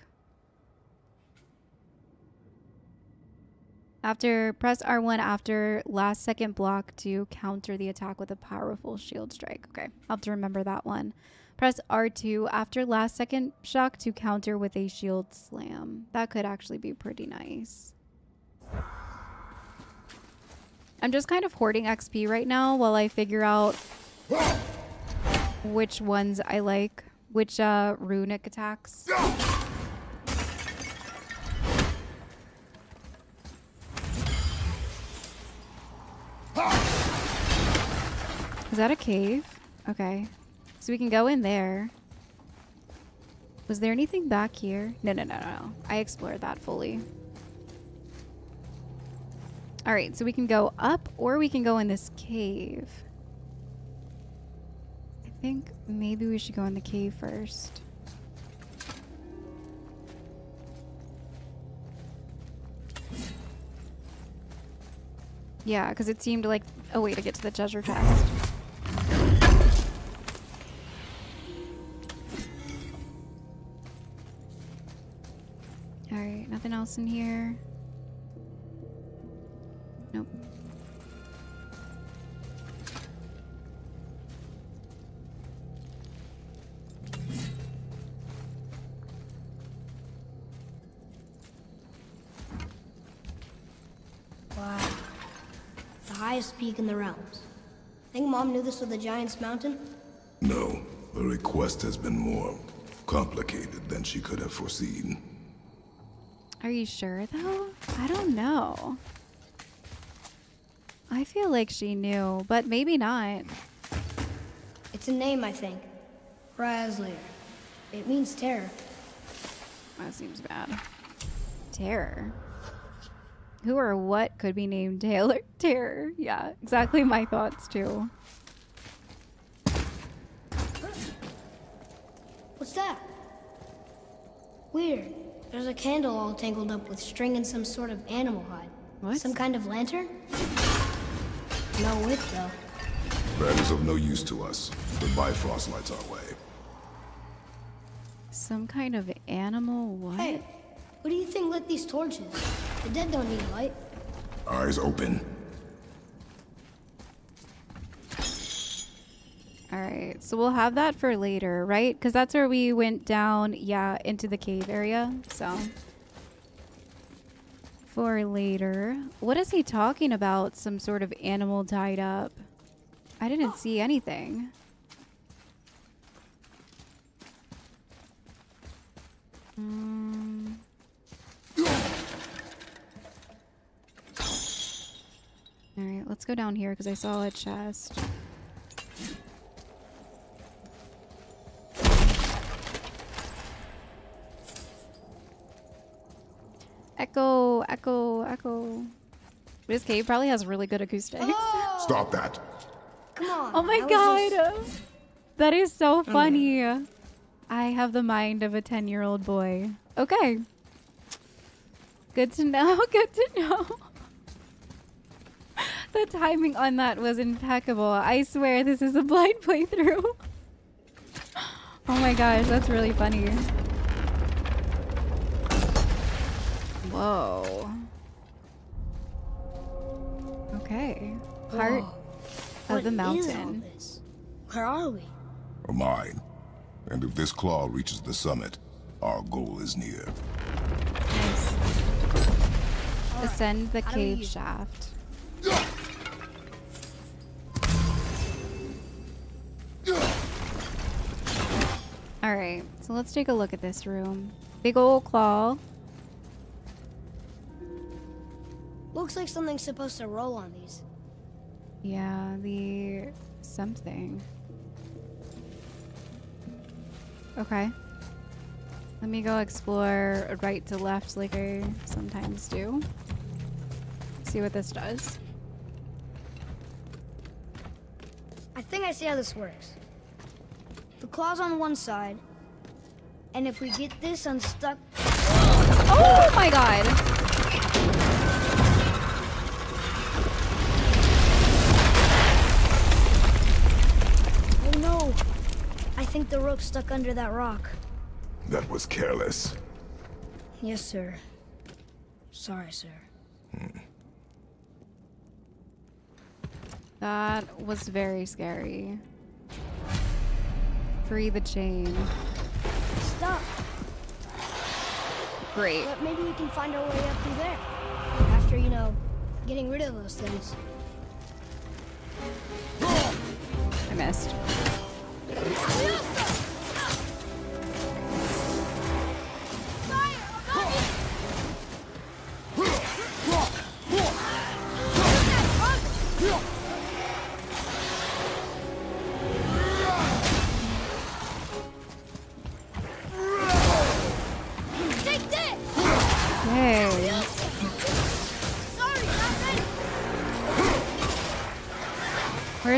[SPEAKER 1] After press R1 after last second block to counter the attack with a powerful shield strike. Okay, I'll have to remember that one. Press R2 after last second shock to counter with a shield slam. That could actually be pretty nice. I'm just kind of hoarding XP right now while I figure out which ones I like, which uh, runic attacks. Is that a cave? Okay. So we can go in there. Was there anything back here? No, no, no, no. I explored that fully. All right, so we can go up or we can go in this cave. I think maybe we should go in the cave first. Yeah, because it seemed like a way to get to the treasure chest. Alright, nothing else in here.
[SPEAKER 3] Peak in the realms. Think Mom knew this was the Giant's Mountain?
[SPEAKER 4] No, the request has been more complicated than she could have foreseen.
[SPEAKER 1] Are you sure though? I don't know. I feel like she knew, but maybe not.
[SPEAKER 3] It's a name, I think. Hræzlyr. It means terror.
[SPEAKER 1] That seems bad. Terror. Who or what could be named Taylor Terror? Yeah, exactly my thoughts too.
[SPEAKER 3] What's that? Weird. There's a candle all tangled up with string and some sort of animal hide.
[SPEAKER 1] What?
[SPEAKER 3] Some kind of lantern? No wick, though.
[SPEAKER 4] That is of no use to us. The Bifrost lights our way.
[SPEAKER 1] Some kind of animal what?
[SPEAKER 3] Hey, what do you think lit these torches? The dead don't need light.
[SPEAKER 4] Eyes open.
[SPEAKER 1] All right, so we'll have that for later, right? Because that's where we went down, yeah, into the cave area. So for later, what is he talking about? Some sort of animal tied up. I didn't see anything. Mm. All right, let's go down here because I saw a chest. Echo, echo, echo. This cave probably has really good acoustics. Oh.
[SPEAKER 4] Stop that.
[SPEAKER 3] Come on.
[SPEAKER 1] Oh my god.
[SPEAKER 3] just-
[SPEAKER 1] That is so mm. funny. I have the mind of a 10 year old boy. Okay. Good to know. [LAUGHS] Good to know. The timing on that was impeccable. I swear this is a blind [LAUGHS] playthrough. oh my gosh, that's really funny. Whoa. Okay. Heart
[SPEAKER 3] Whoa.
[SPEAKER 1] of the
[SPEAKER 3] What is
[SPEAKER 1] mountain.
[SPEAKER 3] Where are we?
[SPEAKER 4] Or mine. And if this claw reaches the summit, our goal is near.
[SPEAKER 1] Nice. Ascend the
[SPEAKER 3] How do we
[SPEAKER 1] cave
[SPEAKER 3] use it?
[SPEAKER 1] shaft. Alright, so let's take a look at this room. Big old claw.
[SPEAKER 3] Looks like something's supposed to roll on these.
[SPEAKER 1] Yeah, the something. Okay. Let me go explore right to left like I sometimes do. See what this does.
[SPEAKER 3] I think I see how this works. The claw's on one side, and if we get this unstuck.
[SPEAKER 1] Oh my god.
[SPEAKER 3] Oh no! I think the rope stuck under that rock.
[SPEAKER 4] That was careless.
[SPEAKER 3] Yes, sir. Sorry, sir.
[SPEAKER 1] That was very scary. Free the chain.
[SPEAKER 3] Stop!
[SPEAKER 1] Great.
[SPEAKER 3] But maybe we can find our way up through there. After, you know, getting rid of those things.
[SPEAKER 1] I missed.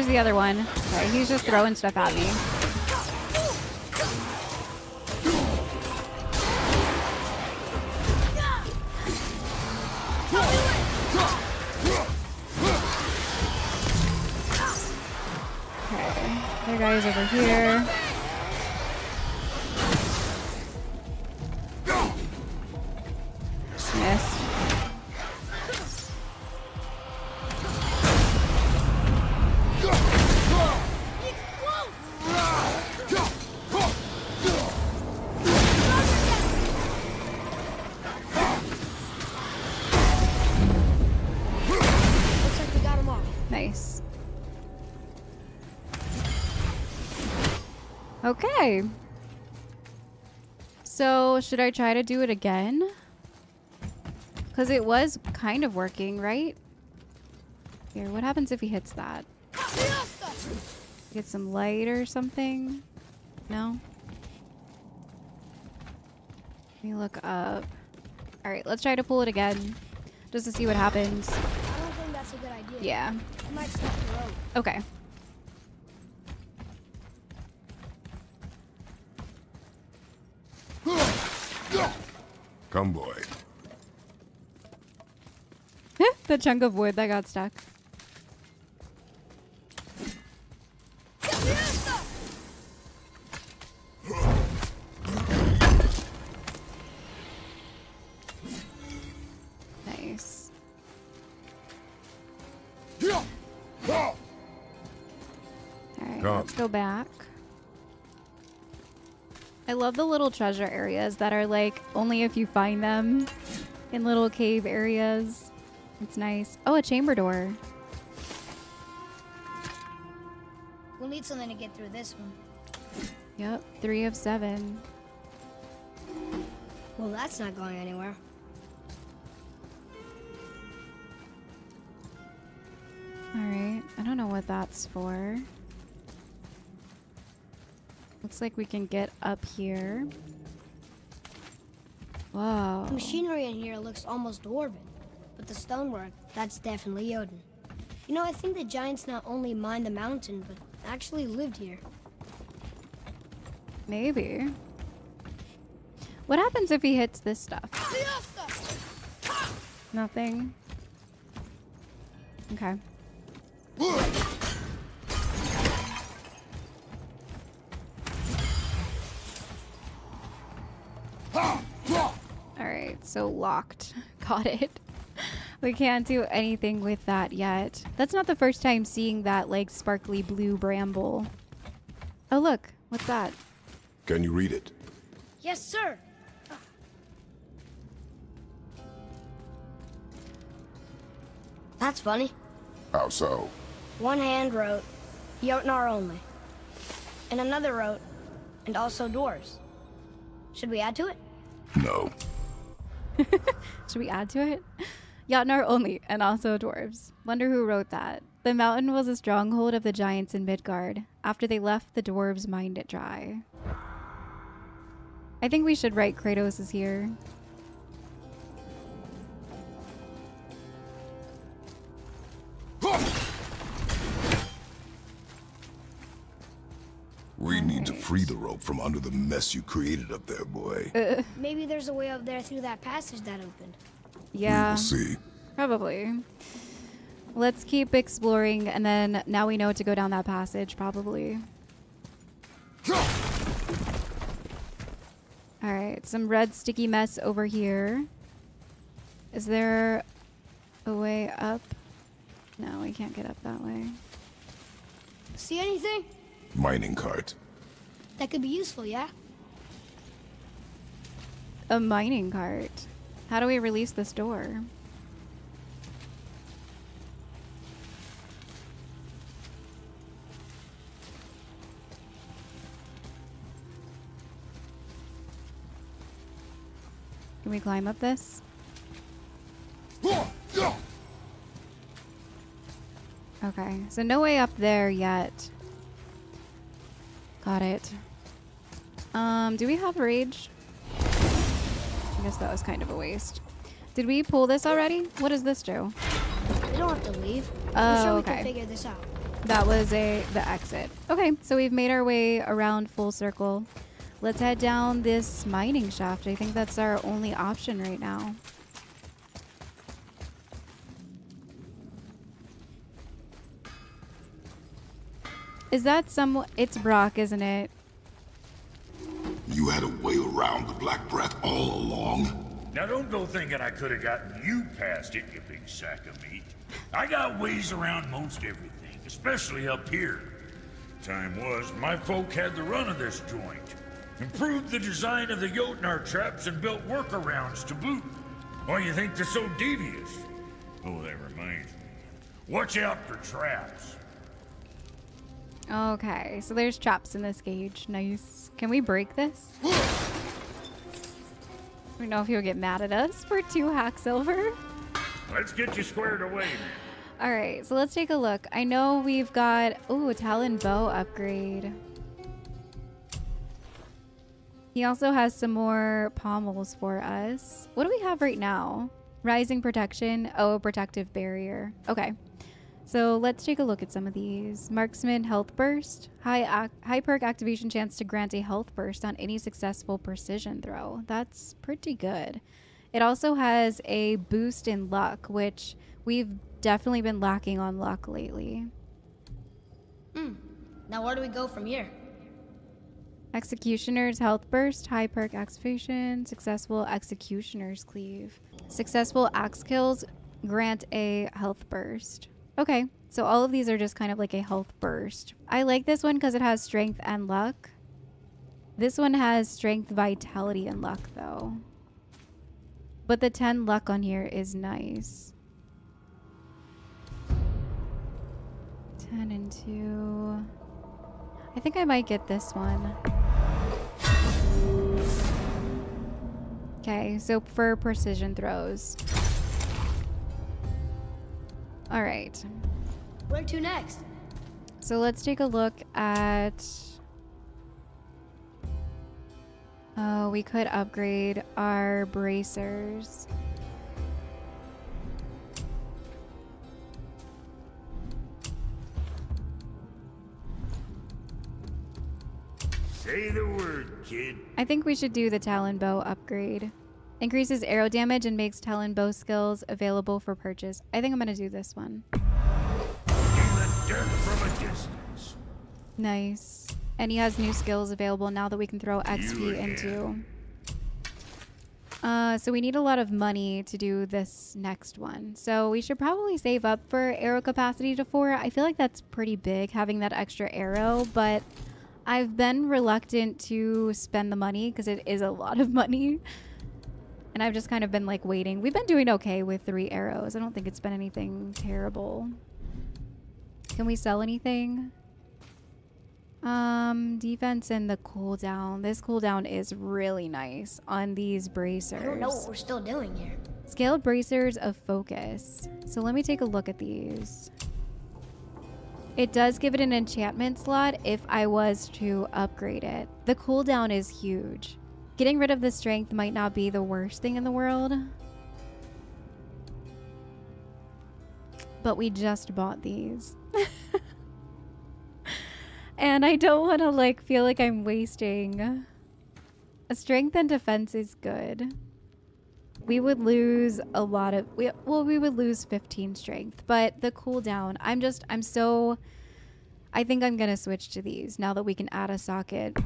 [SPEAKER 1] Where's the other one? Okay, he's just throwing stuff at me. Okay, their guy's over here. Should I try to do it again? Because it was kind of working, right? Here, what happens if he hits that? Get some light or something? No? Let me look up. Alright, let's try to pull it again. Just to see what happens.
[SPEAKER 3] I don't think that's a good idea.
[SPEAKER 1] Yeah.
[SPEAKER 3] It might stop the rope.
[SPEAKER 1] Okay.
[SPEAKER 4] Come, boy.
[SPEAKER 1] the chunk of wood that got stuck. Nice. Alright, let's go back. I love the little treasure areas that are like only if you find them in little cave areas. It's nice. Oh, a chamber door.
[SPEAKER 3] We'll need something to get through this one.
[SPEAKER 1] Yep, three of seven.
[SPEAKER 3] Well, that's not going anywhere.
[SPEAKER 1] Alright, I don't know what that's for. Looks like we can get up here. Wow.
[SPEAKER 3] The machinery in here looks almost dwarven, but the stonework, that's definitely Odin. You know, I think the giants not only mined the mountain, but actually lived here.
[SPEAKER 1] Maybe. What happens if he hits this stuff? Nothing. Okay. Alright, so locked. [LAUGHS] Got it. We can't do anything with that yet. That's not the first time seeing that, like, sparkly blue bramble. Oh, look. What's that?
[SPEAKER 4] Can you read it?
[SPEAKER 3] Yes, sir. That's funny.
[SPEAKER 4] How so?
[SPEAKER 3] One hand wrote, Jötnar only. And another wrote, and also dwarves. Should we add to it?
[SPEAKER 4] No. [LAUGHS]
[SPEAKER 1] Should we add to it? Jötnar only, and also dwarves. Wonder who wrote that. The mountain was a stronghold of the giants in Midgard. After they left, the dwarves mined it dry. I think we should write Kratos is here.
[SPEAKER 4] We need need to free the rope from under the mess you created up there, boy.
[SPEAKER 1] Uh,
[SPEAKER 3] Maybe there's a way up there through that passage that opened.
[SPEAKER 1] yeah.
[SPEAKER 4] We will see.
[SPEAKER 1] Probably. Let's keep exploring, and then now we know to go down that passage, probably. Alright, some red sticky mess over here. Is there a way up? No, we can't get up that way.
[SPEAKER 3] See anything?
[SPEAKER 4] Mining cart.
[SPEAKER 3] That could be useful, yeah?
[SPEAKER 1] A mining cart. How do we release this door? Can we climb up this? [LAUGHS] Okay, so no way up there yet. Got it. Um, do we have rage? I guess that was kind of a waste. Did we pull this already? What does this do?
[SPEAKER 3] We don't have to leave.
[SPEAKER 1] Oh,
[SPEAKER 3] I'm sure we
[SPEAKER 1] okay.
[SPEAKER 3] can figure this out.
[SPEAKER 1] That was a the exit. Okay, so we've made our way around full circle. Let's head down this mining shaft. I think that's our only option right now. Is that some? It's Brok, isn't it?
[SPEAKER 4] You had a way around the Black Breath all along?
[SPEAKER 2] Now don't go thinking I could have gotten you past it, you big sack of meat. I got ways around most everything, especially up here. Time was, my folk had the run of this joint. Improved the design of the Jötnar traps and built workarounds to boot. Why you think they're so devious? Oh, that reminds me. Watch out for traps.
[SPEAKER 1] Okay, so there's traps in this gauge. Nice. Can we break this? [GASPS] I don't know if he'll get mad at us for two hacksilver.
[SPEAKER 2] Let's get you squared away.
[SPEAKER 1] All right, so let's take a look. I know we've got ooh, a Talon bow upgrade. He also has some more pommels for us. What do we have right now? Rising protection. Oh, a protective barrier. Okay. So let's take a look at some of these. Marksman health burst. High, ac- high perk activation chance to grant a health burst on any successful precision throw. That's pretty good. It also has a boost in luck, which we've definitely been lacking on luck lately. Hmm.
[SPEAKER 3] Now where do we go from here?
[SPEAKER 1] Executioner's health burst, high perk activation, successful executioner's cleave. Successful axe kills grant a health burst. Okay, so all of these are just kind of like a health burst. I like this one because it has strength and luck. This one has strength, vitality, and luck though. But the 10 luck on here is nice. 10 and 2. I think I might get this one. Okay, so for precision throws. All right.
[SPEAKER 3] Where to next?
[SPEAKER 1] So let's take a look at. Oh, we could upgrade our bracers.
[SPEAKER 2] Say the word, kid.
[SPEAKER 1] I think we should do the Talon Bow upgrade. Increases arrow damage and makes Talon Bow skills available for purchase. I think I'm going to do this one.
[SPEAKER 2] Feel the dirt from a distance.
[SPEAKER 1] Nice. And he has new skills available now that we can throw XP into. Uh, so we need a lot of money to do this next one. So we should probably save up for arrow capacity to four. I feel like that's pretty big having that extra arrow, but I've been reluctant to spend the money because it is a lot of money. And I've just kind of been like waiting. We've been doing okay with three arrows. I don't think it's been anything terrible. Can we sell anything? Um, defense and the cooldown. This cooldown is really nice on these bracers.
[SPEAKER 3] I don't know what we're still doing here.
[SPEAKER 1] Scaled bracers of focus. So let me take a look at these. It does give it an enchantment slot if I was to upgrade it. The cooldown is huge. Getting rid of the strength might not be the worst thing in the world. But we just bought these. [LAUGHS] And I don't want to like feel like I'm wasting. A strength and defense is good. We would lose a lot of we well we would lose 15 strength, but the cooldown, I'm just I'm so I think I'm going to switch to these now that we can add a socket.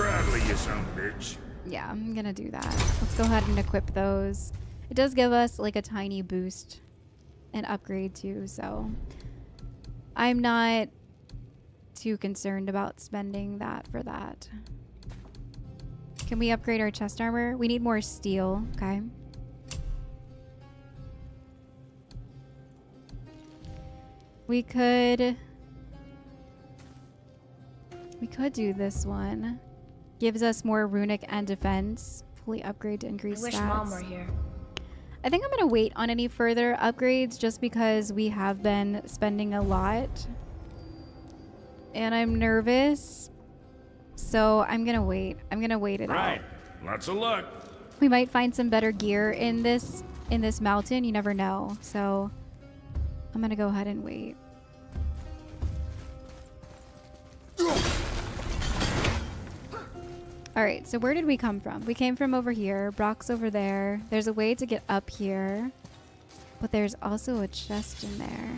[SPEAKER 2] Proudly, you son bitch.
[SPEAKER 1] Yeah, I'm to do that. Let's go ahead and equip those. It does give us like a tiny boost and upgrade too, so I'm not too concerned about spending that for that. Can we upgrade our chest armor? We need more steel, okay. We could... We could do this one. Gives us more runic and defense. Fully upgrade to increase
[SPEAKER 3] I wish
[SPEAKER 1] stats.
[SPEAKER 3] Mom were here.
[SPEAKER 1] I think I'm going to wait on any further upgrades just because we have been spending a lot. And I'm nervous. So I'm going to wait. I'm going to wait it
[SPEAKER 2] Right.
[SPEAKER 1] out.
[SPEAKER 2] Lots of luck.
[SPEAKER 1] We might find some better gear in this in this mountain. You never know. So I'm going to go ahead and wait. All right, so where did we come from? We came from over here. Brok's over there. There's a way to get up here. But there's also a chest in there.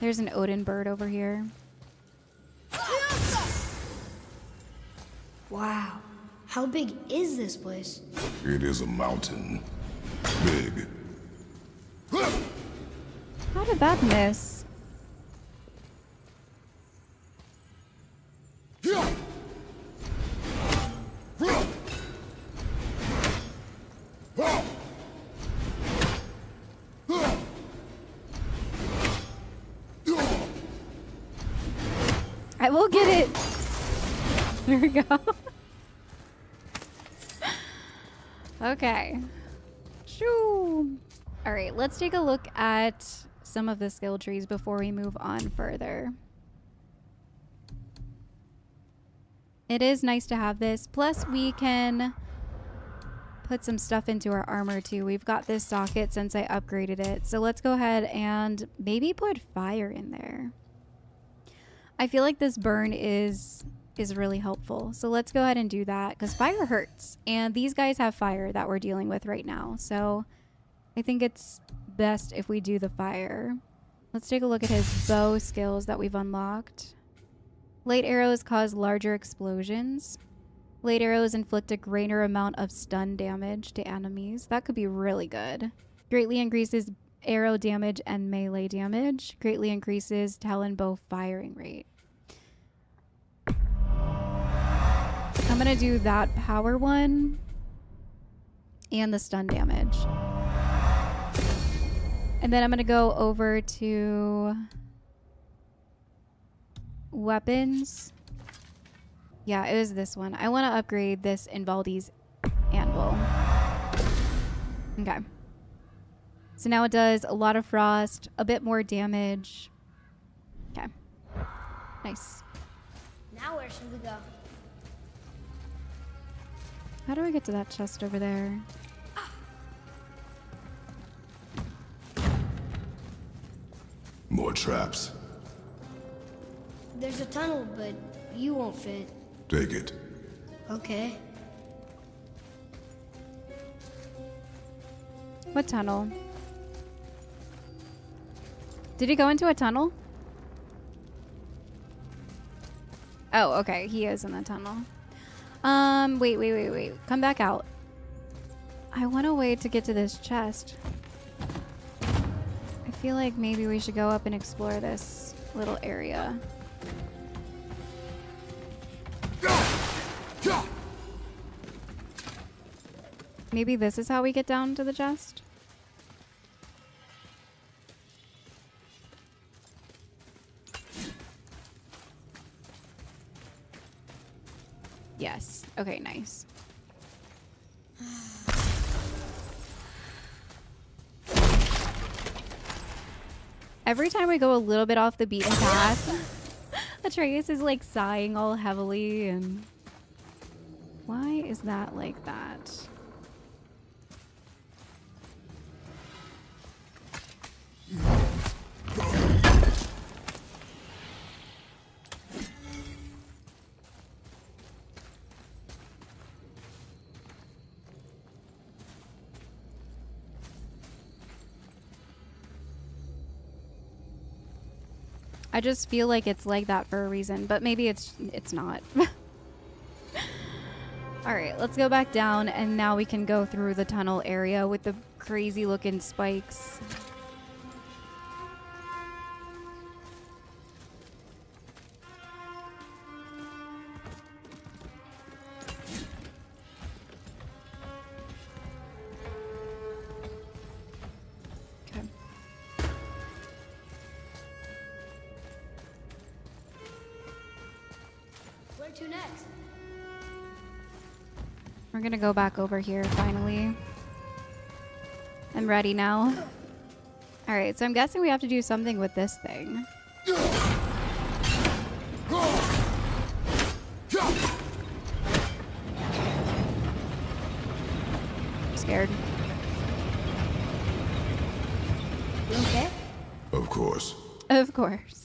[SPEAKER 1] There's an Odin bird over here.
[SPEAKER 3] Wow. How big is this place?
[SPEAKER 4] It is a mountain. Big.
[SPEAKER 1] How did that miss? I will get it. There we go. okay. Shoo. All right, let's take a look at some of the skill trees before we move on further. It is nice to have this. Plus, we can put some stuff into our armor too. We've got this socket since I upgraded it. So let's go ahead and maybe put fire in there. I feel like this burn is is really helpful. So let's go ahead and do that because fire hurts. And these guys have fire that we're dealing with right now. So I think it's best if we do the fire. Let's take a look at his bow skills that we've unlocked. Light arrows cause larger explosions. Light arrows inflict a greater amount of stun damage to enemies. That could be really good. Greatly increases arrow damage and melee damage. Greatly increases talon bow firing rate. I'm gonna do that power one and the stun damage. And then I'm gonna go over to weapons. Yeah, it was this one. I want to upgrade this Ivaldi's anvil. Okay. So now it does a lot of frost, a bit more damage. Okay. Nice.
[SPEAKER 3] Now where should we go?
[SPEAKER 1] How do I get to that chest over there?
[SPEAKER 4] More traps.
[SPEAKER 3] There's a tunnel, but you won't fit.
[SPEAKER 4] Take it.
[SPEAKER 3] Okay.
[SPEAKER 1] What tunnel? Did he go into a tunnel? Oh, okay. He is in the tunnel. Um, wait, wait, wait, wait. Come back out. I want a way to get to this chest. I feel like maybe we should go up and explore this little area. Maybe this is how we get down to the chest? Yes. Okay, nice. Every time we go a little bit off the beaten path, [LAUGHS] Atreus is like sighing all heavily and why is that like that? I just feel like it's like that for a reason, but maybe it's it's not. [LAUGHS] All right, let's go back down and now we can go through the tunnel area with the crazy looking spikes. We're gonna go back over here finally. I'm ready now. Alright, so I'm guessing we have to do something with this thing. I'm scared.
[SPEAKER 3] You okay?
[SPEAKER 4] Of course.
[SPEAKER 1] Of course.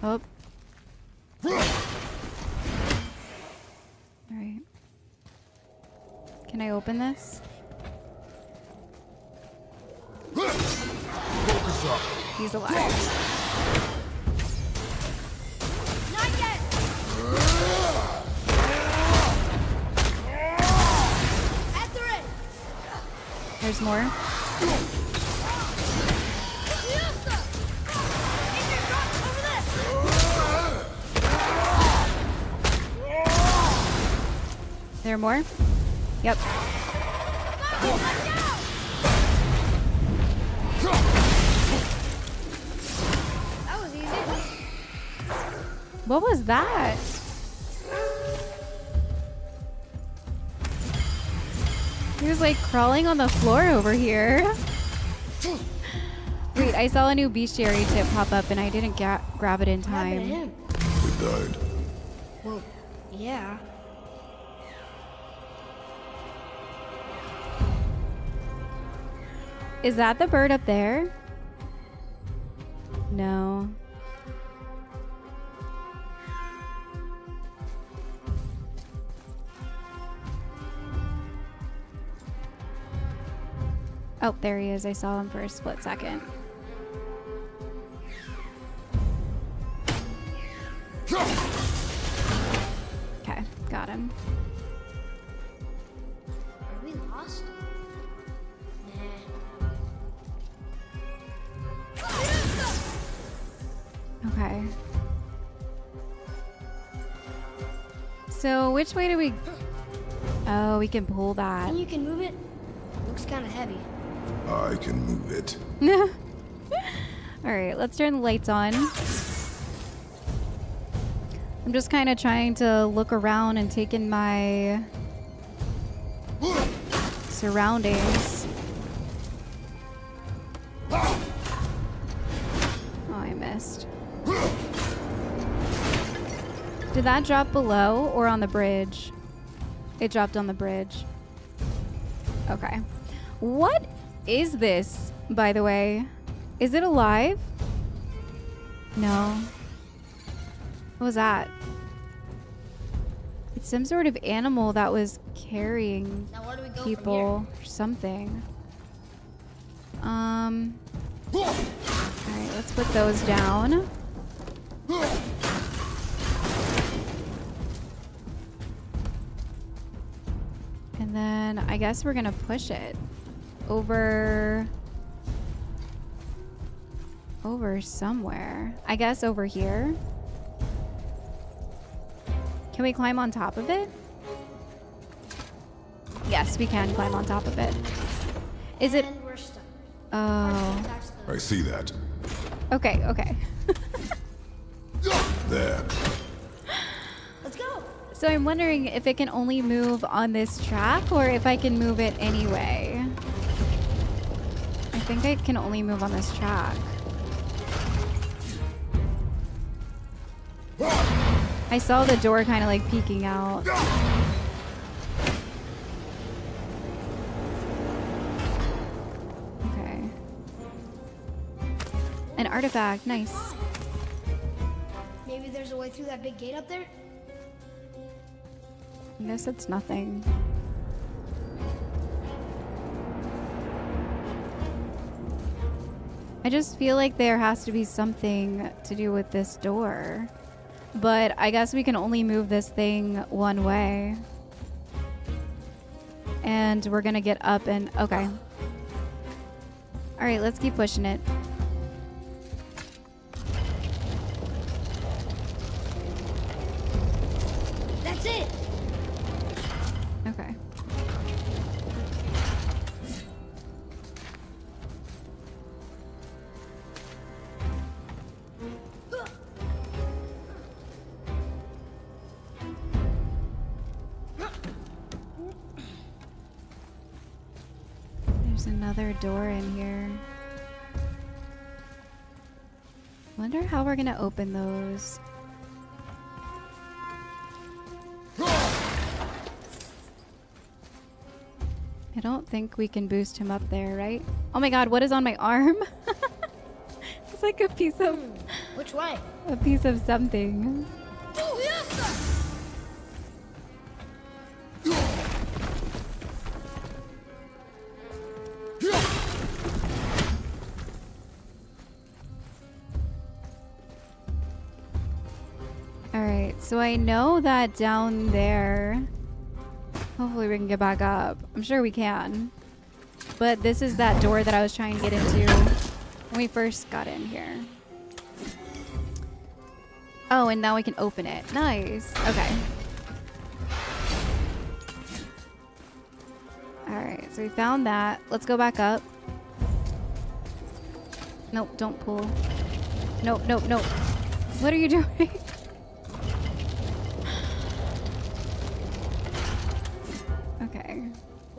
[SPEAKER 1] Oh. Alright. Can I open this?
[SPEAKER 4] Focus up.
[SPEAKER 1] He's alive.
[SPEAKER 3] Not yet! After it!
[SPEAKER 1] There's more.
[SPEAKER 3] Yusa! Adrian, drop over this!
[SPEAKER 1] There are more? Yep.
[SPEAKER 3] That?
[SPEAKER 1] He was like crawling on the floor over here. [LAUGHS] Wait, I saw a new bestiary tip pop up and I didn't ga- grab it in
[SPEAKER 3] What happened to
[SPEAKER 1] time.
[SPEAKER 3] him?
[SPEAKER 4] It died.
[SPEAKER 3] Well, yeah.
[SPEAKER 1] Is that the bird up there? No. Oh, there he is. I saw him for a split second. Okay, got him.
[SPEAKER 3] Are we lost? Nah.
[SPEAKER 1] Okay. So, which way do we... Oh, we can pull that.
[SPEAKER 3] And you can move it? Looks kind of heavy.
[SPEAKER 4] I can move it. [LAUGHS]
[SPEAKER 1] All right, let's turn the lights on. I'm just kind of trying to look around and take in my surroundings. Oh, I missed. Did that drop below or on the bridge? It dropped on the bridge. Okay. What is this, by the way? Is it alive? No. What was that? It's some sort of animal that was carrying
[SPEAKER 3] Now where do we go
[SPEAKER 1] people or something. Um. Alright, let's put those down. And then I guess we're gonna push it over over somewhere. I guess over here. Can we climb on top of it? Yes, we can climb on top of it. Is it?
[SPEAKER 3] And we're.
[SPEAKER 1] Oh.
[SPEAKER 4] I see that.
[SPEAKER 1] Okay, okay. [LAUGHS]
[SPEAKER 4] There.
[SPEAKER 3] Let's go.
[SPEAKER 1] So I'm wondering if it can only move on this track or if I can move it anyway. I think I can only move on this track. I saw the door kind of like peeking out. Okay. An artifact, nice.
[SPEAKER 3] Maybe there's a way through that big gate up there?
[SPEAKER 1] I guess it's nothing. I just feel like there has to be something to do with this door. But I guess we can only move this thing one way. And we're gonna get up and... Okay. Alright, let's keep pushing it. Door in here. Wonder how we're gonna open those. I don't think we can boost him up there, right? Oh my god, what is on my arm? [LAUGHS] it's like a piece of
[SPEAKER 3] Which way?
[SPEAKER 1] a piece of something. Oh, Alright, so I know that down there. Hopefully, we can get back up. I'm sure we can. But this is that door that I was trying to get into when we first got in here. Oh, and now we can open it. Nice. Okay. Alright, so we found that. Let's go back up. Nope, don't pull. Nope, nope, nope. What are you [LAUGHS] doing?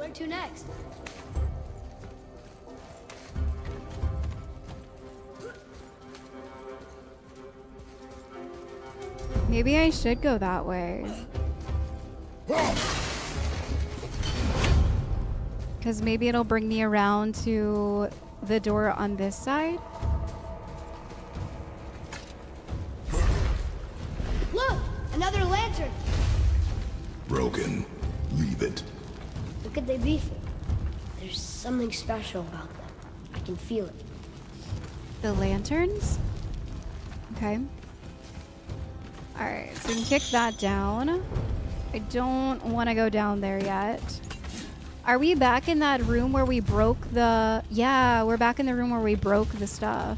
[SPEAKER 3] Where to next?
[SPEAKER 1] Maybe I should go that way. Because maybe it'll bring me around to the door on this side.
[SPEAKER 3] Look! Another lantern!
[SPEAKER 4] Broken. Leave it.
[SPEAKER 3] What could they be for? There's something special about them. I can feel it.
[SPEAKER 1] The lanterns? Okay. Alright, so we can kick that down. I don't want to go down there yet. Are we back in that room where we broke the... Yeah, we're back in the room where we broke the stuff.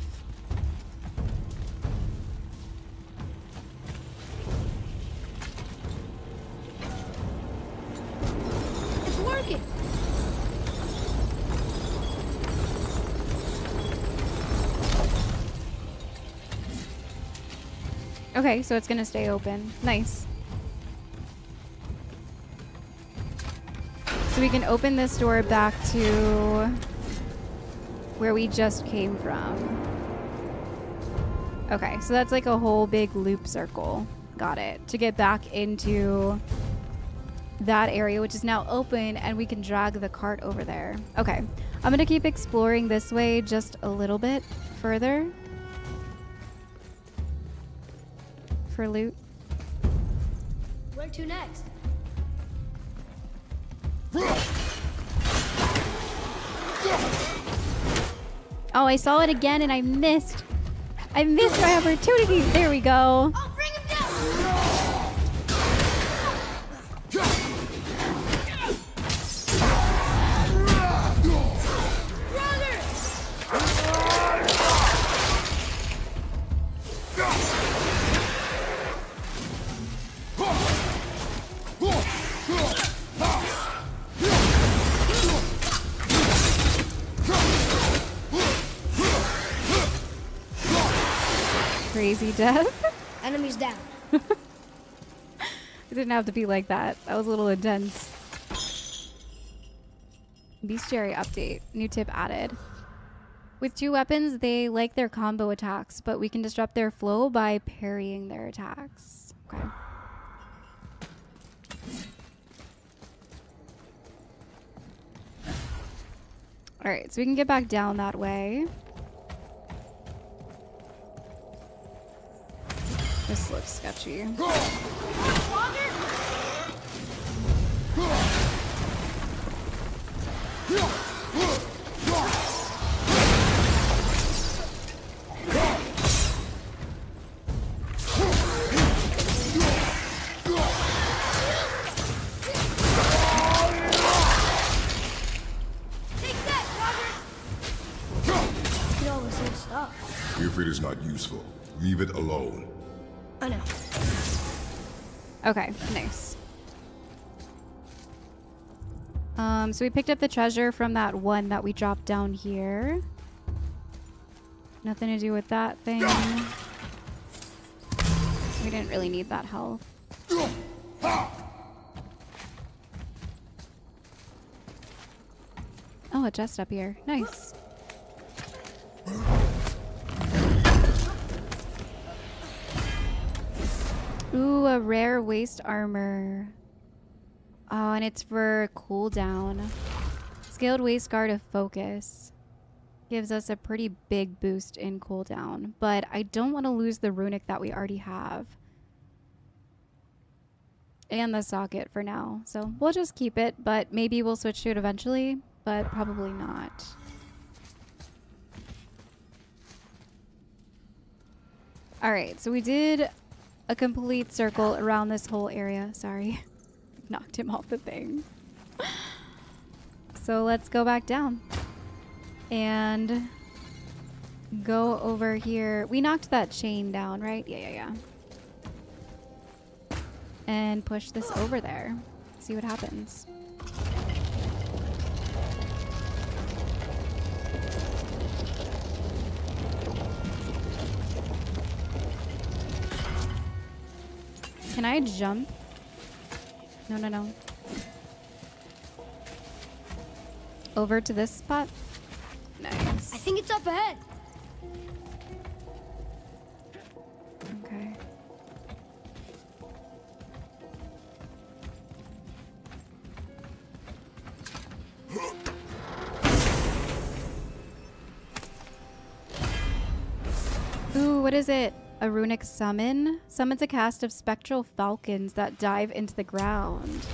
[SPEAKER 1] Okay, so it's gonna stay open. Nice. So we can open this door back to where we just came from. Okay, so that's like a whole big loop circle. Got it. To get back into that area, which is now open, and we can drag the cart over there. Okay, I'm gonna keep exploring this way just a little bit further. For loot.
[SPEAKER 3] Where to next?
[SPEAKER 1] Oh, I saw it again and I missed. I missed my opportunity. There we go.
[SPEAKER 3] Oh,
[SPEAKER 1] Crazy death. [LAUGHS]
[SPEAKER 3] Enemies down. [LAUGHS]
[SPEAKER 1] It didn't have to be like that. That was a little intense. Bestiary update. New tip added. With two weapons, they like their combo attacks, but we can disrupt their flow by parrying their attacks. Okay. Alright, so we can get back down that way. This looks sketchy.
[SPEAKER 4] If it is not useful, leave it alone.
[SPEAKER 3] I know.
[SPEAKER 1] Okay, nice. Um, so we picked up the treasure from that one that we dropped down here. Nothing to do with that thing. We didn't really need that health. Oh, a chest up here. Nice. Ooh, a rare waist armor. Oh, and it's for cooldown. Scaled waist guard of focus. Gives us a pretty big boost in cooldown. But I don't want to lose the runic that we already have. And the socket for now. So we'll just keep it, but maybe we'll switch to it eventually. But probably not. Alright, so we did a complete circle around this whole area. Sorry. [LAUGHS] Knocked him off the thing. So let's go back down. And go over here. We knocked that chain down, right? Yeah, yeah, yeah. And push this over there. See what happens. Can I jump? No, no, no. Over to this spot? Nice.
[SPEAKER 3] I think it's up ahead.
[SPEAKER 1] Okay. Ooh, what is it? A runic summon? Summons a cast of spectral falcons that dive into the ground.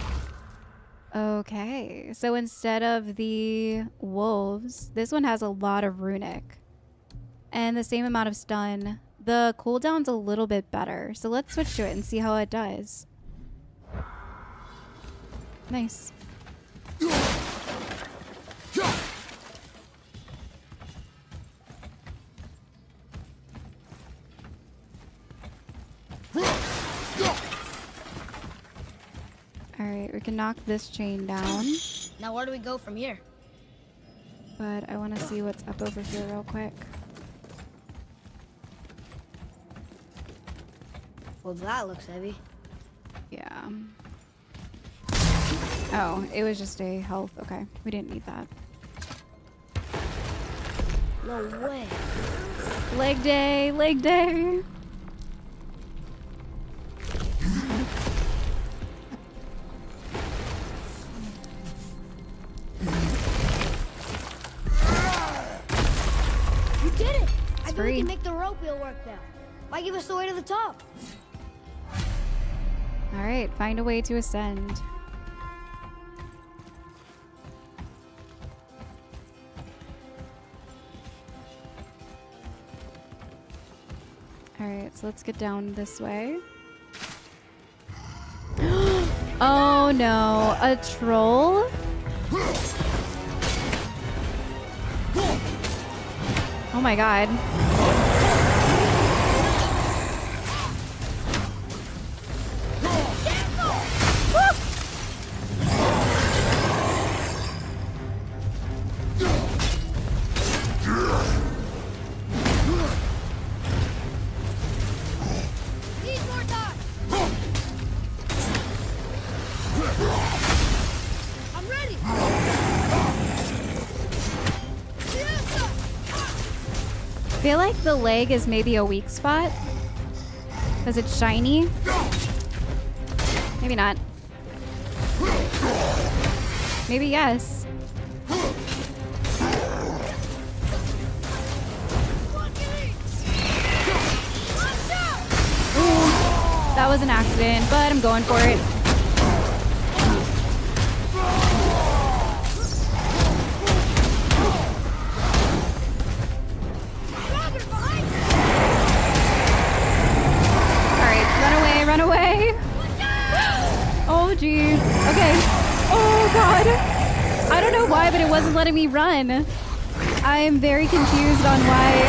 [SPEAKER 1] Okay, so instead of the wolves, this one has a lot of runic. And the same amount of stun. The cooldown's a little bit better. So let's switch to it and see how it does. Nice. Alright, we can knock this chain down.
[SPEAKER 3] Now where do we go from here?
[SPEAKER 1] But I want to see what's up over here real quick.
[SPEAKER 3] Well, that looks heavy.
[SPEAKER 1] Yeah. Oh, it was just a health. Okay, we didn't need that.
[SPEAKER 3] No way.
[SPEAKER 1] Leg day, leg day.
[SPEAKER 3] Why give us the way to the top?
[SPEAKER 1] All right, find a way to ascend. All right, so let's get down this way. [GASPS] oh no, a troll? Oh my god. Leg is maybe a weak spot. Because it's shiny. Maybe not. Maybe yes. Ooh, that was an accident, but I'm going for it. Letting me run. I am very confused on why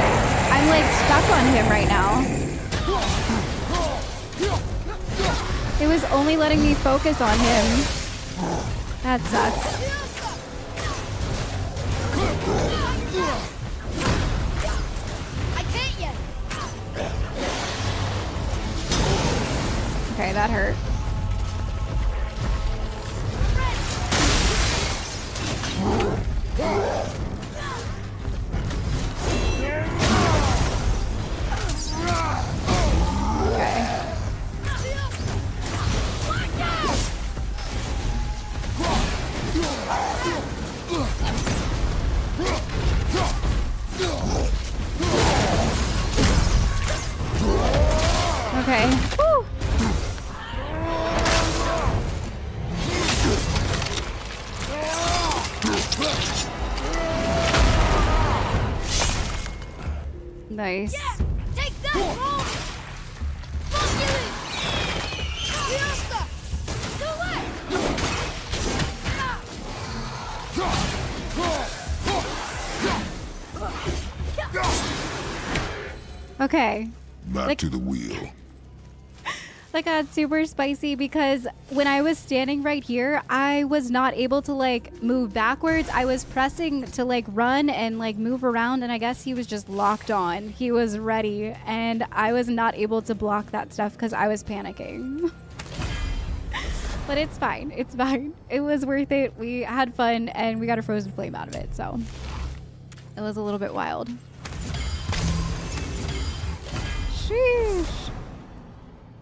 [SPEAKER 1] I'm like stuck on him right now. It was only letting me focus on him. That sucks. Nice.
[SPEAKER 3] Take that, roll! Fuck you! Fiesta! Do it!
[SPEAKER 1] Okay.
[SPEAKER 4] Back
[SPEAKER 1] Like-
[SPEAKER 4] to the wheel.
[SPEAKER 1] That got super spicy because when I was standing right here, I was not able to like move backwards. I was pressing to like run and like move around, and I guess he was just locked on. He was ready, and I was not able to block that stuff because I was panicking. [LAUGHS] but it's fine. It's fine. It was worth it. We had fun, and we got a frozen flame out of it. So it was a little bit wild. Sheesh.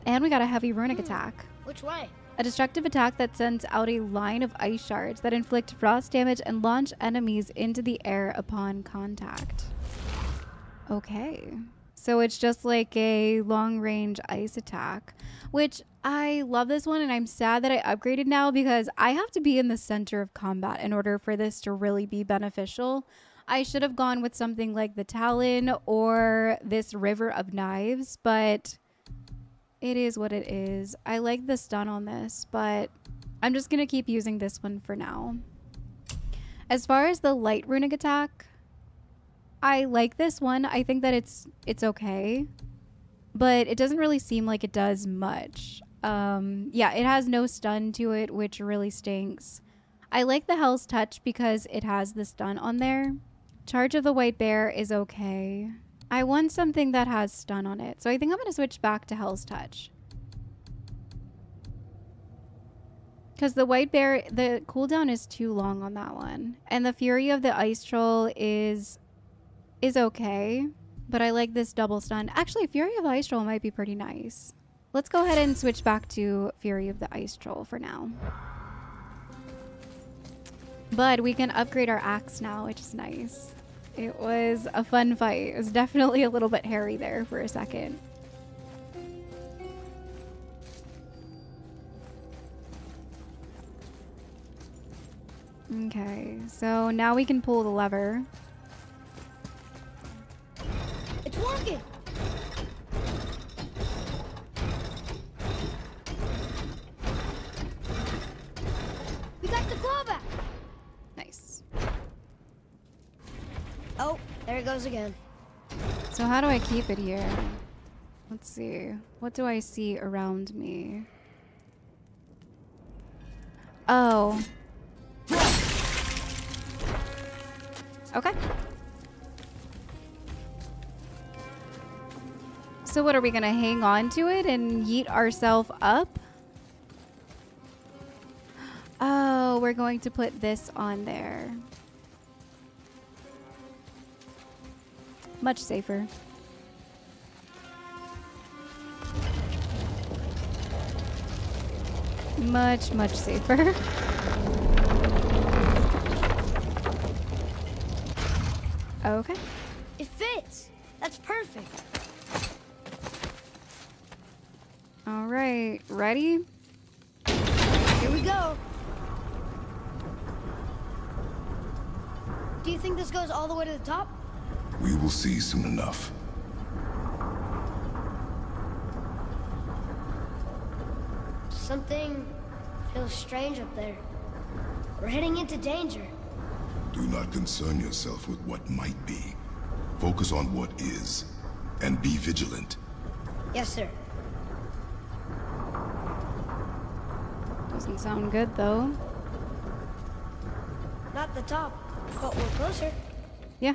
[SPEAKER 1] And we got a heavy runic attack.
[SPEAKER 3] Which way?
[SPEAKER 1] A destructive attack that sends out a line of ice shards that inflict frost damage and launch enemies into the air upon contact. Okay. So it's just like a long range ice attack, which I love this one and I'm sad that I upgraded now because I have to be in the center of combat in order for this to really be beneficial. I should have gone with something like the Talon or this River of Knives, but it is what it is. I like the stun on this, but I'm just going to keep using this one for now. As far as the light runic attack, I like this one. I think that it's it's okay, but it doesn't really seem like it does much. Um, yeah, it has no stun to it, which really stinks. I like the Hel's Touch because it has the stun on there. Charge of the White Bear is okay. I want something that has stun on it, so I think I'm going to switch back to Hel's Touch. Because the White Bear, the cooldown is too long on that one. And the Fury of the Ice Troll is is okay, but I like this double stun. Actually, Fury of the Ice Troll might be pretty nice. Let's go ahead and switch back to Fury of the Ice Troll for now. But we can upgrade our axe now, which is nice. It was a fun fight. It was definitely a little bit hairy there for a second. Okay, so now we can pull the lever.
[SPEAKER 3] It's working! We got the claw back!
[SPEAKER 1] Nice.
[SPEAKER 3] Oh, there it goes again.
[SPEAKER 1] So how do I keep it here? Let's see. What do I see around me? Oh. Okay. So what are we gonna hang on to it and yeet ourselves up? [GASPS] Oh, we're going to put this on there. Much safer. Much, much safer. [LAUGHS] okay.
[SPEAKER 3] It fits! That's perfect!
[SPEAKER 1] All right. Ready?
[SPEAKER 3] Here we go! Do you think this goes all the way to the top?
[SPEAKER 4] We will see soon enough.
[SPEAKER 3] Something Feels strange up there. We're heading into danger.
[SPEAKER 4] Do not concern yourself with what might be. Focus on what is, and be vigilant.
[SPEAKER 3] Yes, sir.
[SPEAKER 1] Doesn't sound good though.
[SPEAKER 3] Not the top, but we're closer.
[SPEAKER 1] Yeah.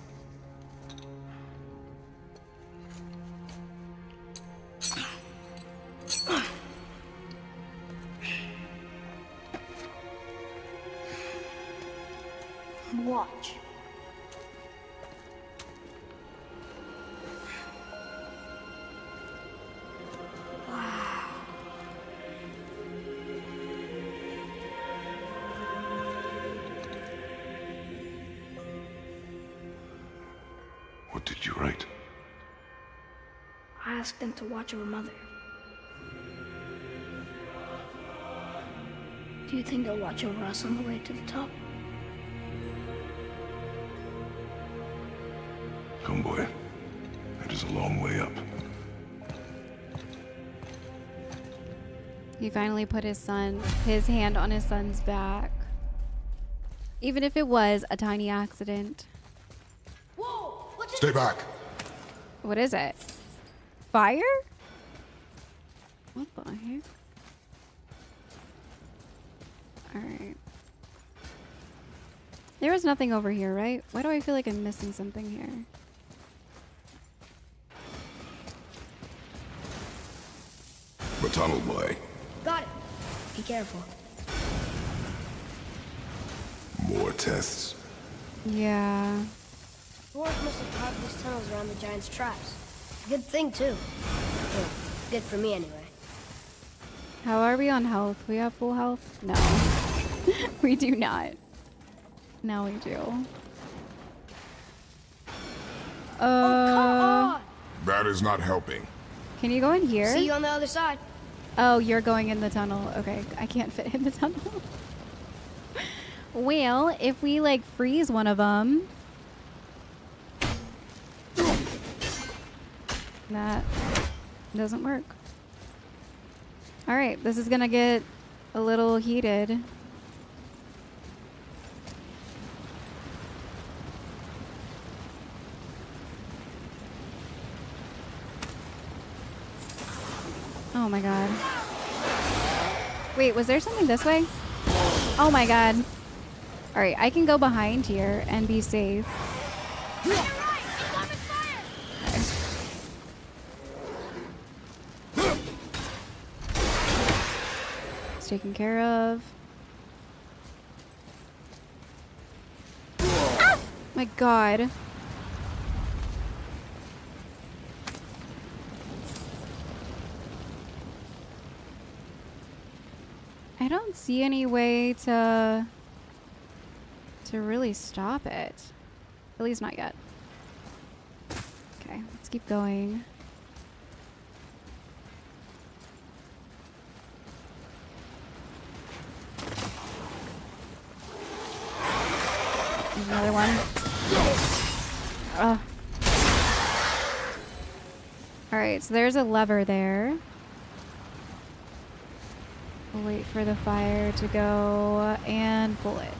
[SPEAKER 3] To watch over Mother. Do you think they'll watch over us on the way to the top?
[SPEAKER 4] Come, boy. It is a long way up.
[SPEAKER 1] He finally put his son, his hand on his son's back. Even if it was a tiny accident.
[SPEAKER 3] Whoa! What's
[SPEAKER 4] Stay back!
[SPEAKER 1] What is it? Fire? What the heck? Alright. There was nothing over here, right? Why do I feel like I'm missing something here?
[SPEAKER 4] The tunnel, boy.
[SPEAKER 3] Got it. Be careful.
[SPEAKER 4] More tests.
[SPEAKER 1] Yeah.
[SPEAKER 3] Dwarves must have carved these tunnels around the giant's traps. Good thing, too. Well, good for me, anyway.
[SPEAKER 1] How are we on health? We have full health? No. [LAUGHS] we do not. Now we do.
[SPEAKER 3] Oh,
[SPEAKER 1] Uh,
[SPEAKER 3] come on!
[SPEAKER 4] That is not helping.
[SPEAKER 1] can you go in here?
[SPEAKER 3] See you on the other side.
[SPEAKER 1] Oh, you're going in the tunnel. Okay, I can't fit in the tunnel. [LAUGHS] well, if we like freeze one of them, that doesn't work. All right, this is gonna get a little heated. Oh my god. Wait, was there something this way? Oh my god. Alright, I can go behind here and be safe. Taken care of. Ah! My god. I don't see any way to to really stop it. At least not yet. Okay, let's keep going. There's another one. Ugh. Alright, so there's a lever there. We'll wait for the fire to go and bullet.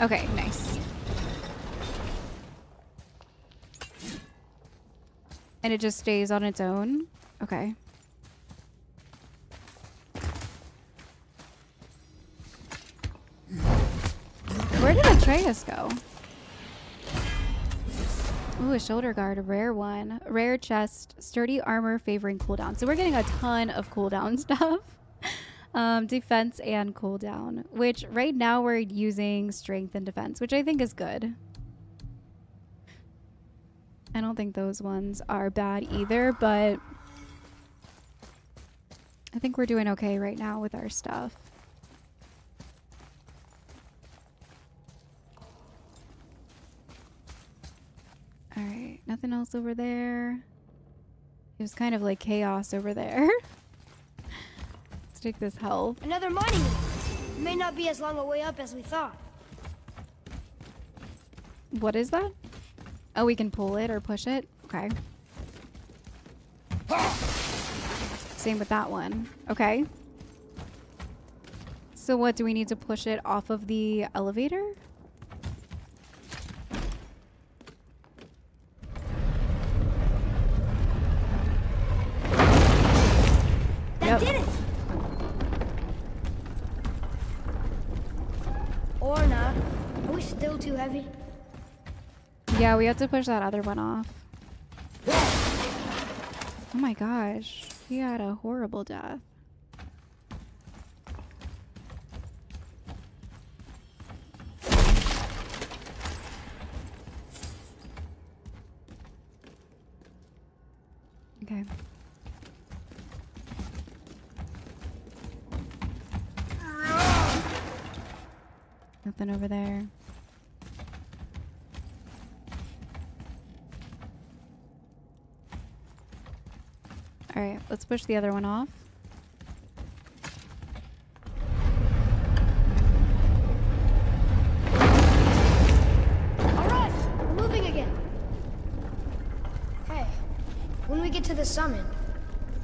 [SPEAKER 1] Okay, nice. And it just stays on its own? Okay. Atreus go? Ooh, a shoulder guard, a rare one. Rare chest, sturdy armor favoring cooldown. So we're getting a ton of cooldown [LAUGHS] stuff. um, defense and cooldown, which right now we're using strength and defense, which I think is good. I don't think those ones are bad either, but I think we're doing okay right now with our stuff. Alright, nothing else over there. It was kind of like chaos over there. [LAUGHS] Let's take this health.
[SPEAKER 3] Another monument. It may not be as long a way up as we thought.
[SPEAKER 1] What is that? Oh, we can pull it or push it? Okay. Same with that one. Okay. So what, do we need to push it off of the elevator? Yeah, we have to push that other one off. Oh my gosh. He had a horrible death. Okay. Nothing over there. All right, let's push the other one off.
[SPEAKER 3] All right, we're moving again. Hey, when we get to the summit,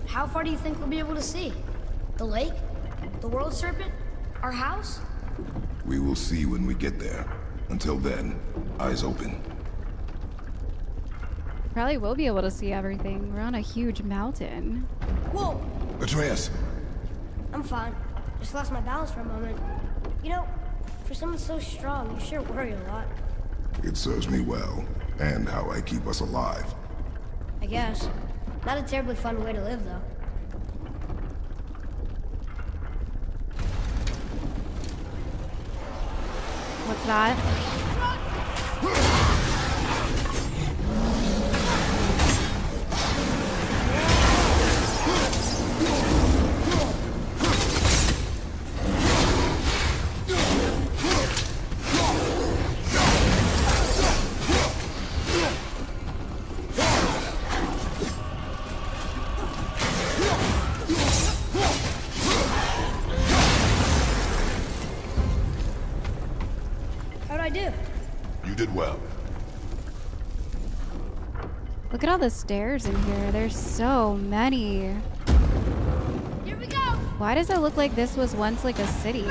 [SPEAKER 3] how far do you think we'll be able to see? The lake? The world serpent? Our house?
[SPEAKER 4] We will see when we get there. Until then, eyes open.
[SPEAKER 1] Probably will be able to see everything. We're on a huge mountain.
[SPEAKER 3] Whoa,
[SPEAKER 4] Atreus!
[SPEAKER 3] I'm fine. Just lost my balance for a moment. You know, for someone so strong, you sure worry a lot.
[SPEAKER 4] It serves me well, and how I keep us alive.
[SPEAKER 3] I guess. Not a terribly fun way to live, though.
[SPEAKER 1] What's that? All the stairs in here. There's so many.
[SPEAKER 3] Here we go!
[SPEAKER 1] Why does it look like this was once like a city?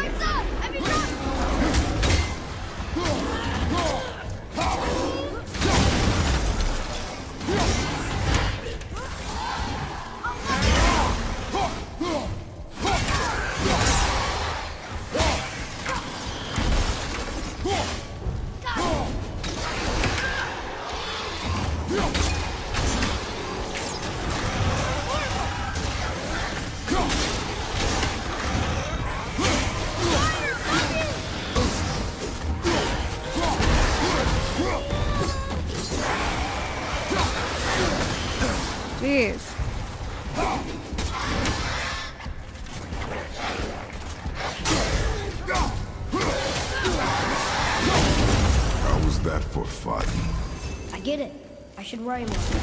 [SPEAKER 3] Worry more.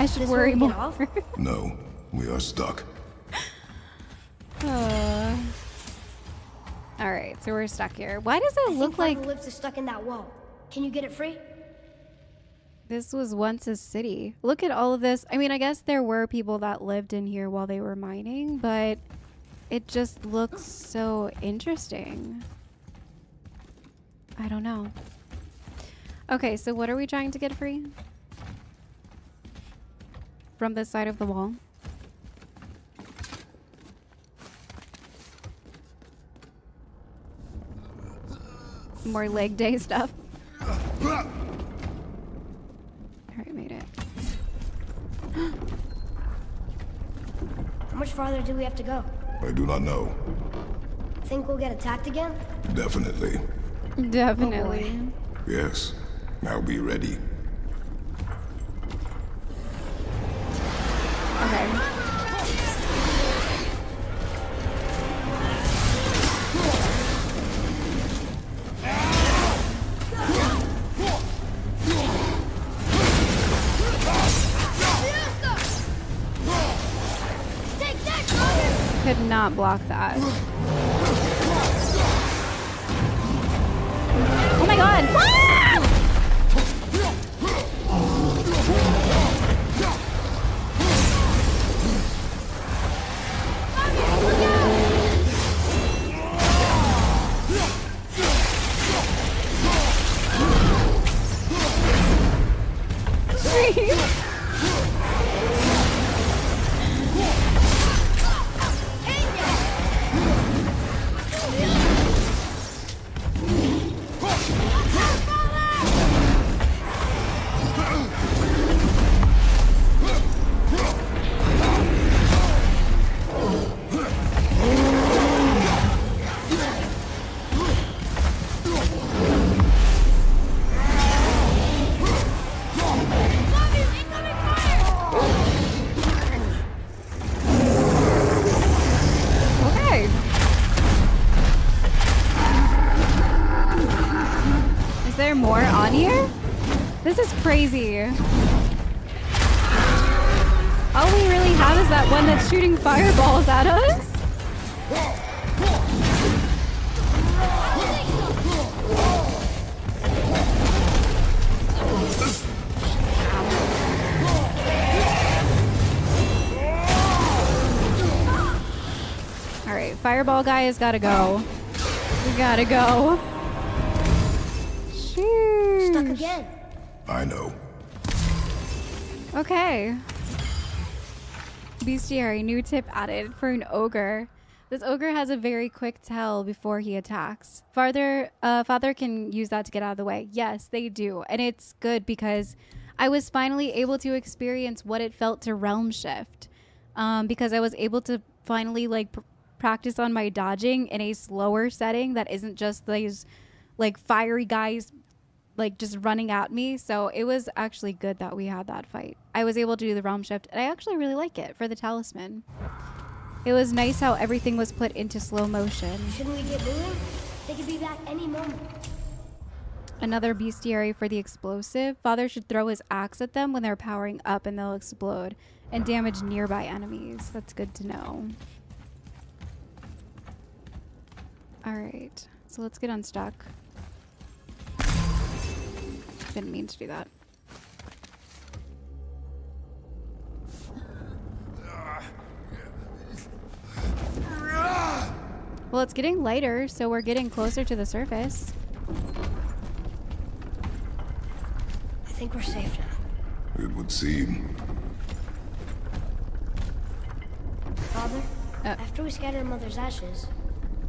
[SPEAKER 1] I should
[SPEAKER 3] This
[SPEAKER 1] worry more. [LAUGHS]
[SPEAKER 4] No, we are stuck.
[SPEAKER 1] Uh, [SIGHS] all right, so we're stuck here. Why does it
[SPEAKER 3] think
[SPEAKER 1] look
[SPEAKER 3] part
[SPEAKER 1] like
[SPEAKER 3] the lift is stuck in that wall. Can you get it free?
[SPEAKER 1] this was once a city? Look at all of this. I mean, I guess there were people that lived in here while they were mining, but it just looks [GASPS] so interesting. I don't know. Okay, so what are we trying to get free? From this side of the wall? More leg day [LAUGHS] stuff. Alright, made it.
[SPEAKER 3] How much farther do we have to go?
[SPEAKER 4] I do not know.
[SPEAKER 3] Think we'll get attacked again?
[SPEAKER 4] Definitely.
[SPEAKER 1] Definitely.
[SPEAKER 4] Oh, yes. Now be ready.
[SPEAKER 1] Block that. Fireball guy has got to go. We gotta go. Sheesh.
[SPEAKER 3] Stuck again.
[SPEAKER 4] I know.
[SPEAKER 1] Okay. Bestiary, new tip added for an ogre. This ogre has a very quick tell before he attacks. Father, uh, father can use that to get out of the way. Yes, they do, and it's good because I was finally able to experience what it felt to realm shift. Um, because I was able to finally like pr- practice on my dodging in a slower setting that isn't just these like fiery guys like just running at me. So it was actually good that we had that fight. I was able to do the realm shift, and I actually really like it for the talisman. It was nice how everything was put into slow motion.
[SPEAKER 3] Shouldn't we get moving? They could be back any moment.
[SPEAKER 1] Another bestiary for the explosive. Father should throw his axe at them when they're powering up and they'll explode and damage nearby enemies. That's good to know. All right, so let's get unstuck. Didn't mean to do that. Well, it's getting lighter, so we're getting closer to the surface.
[SPEAKER 3] I think we're safe now.
[SPEAKER 4] It would seem.
[SPEAKER 3] Father,
[SPEAKER 1] Uh.
[SPEAKER 3] after we scatter Mother's ashes,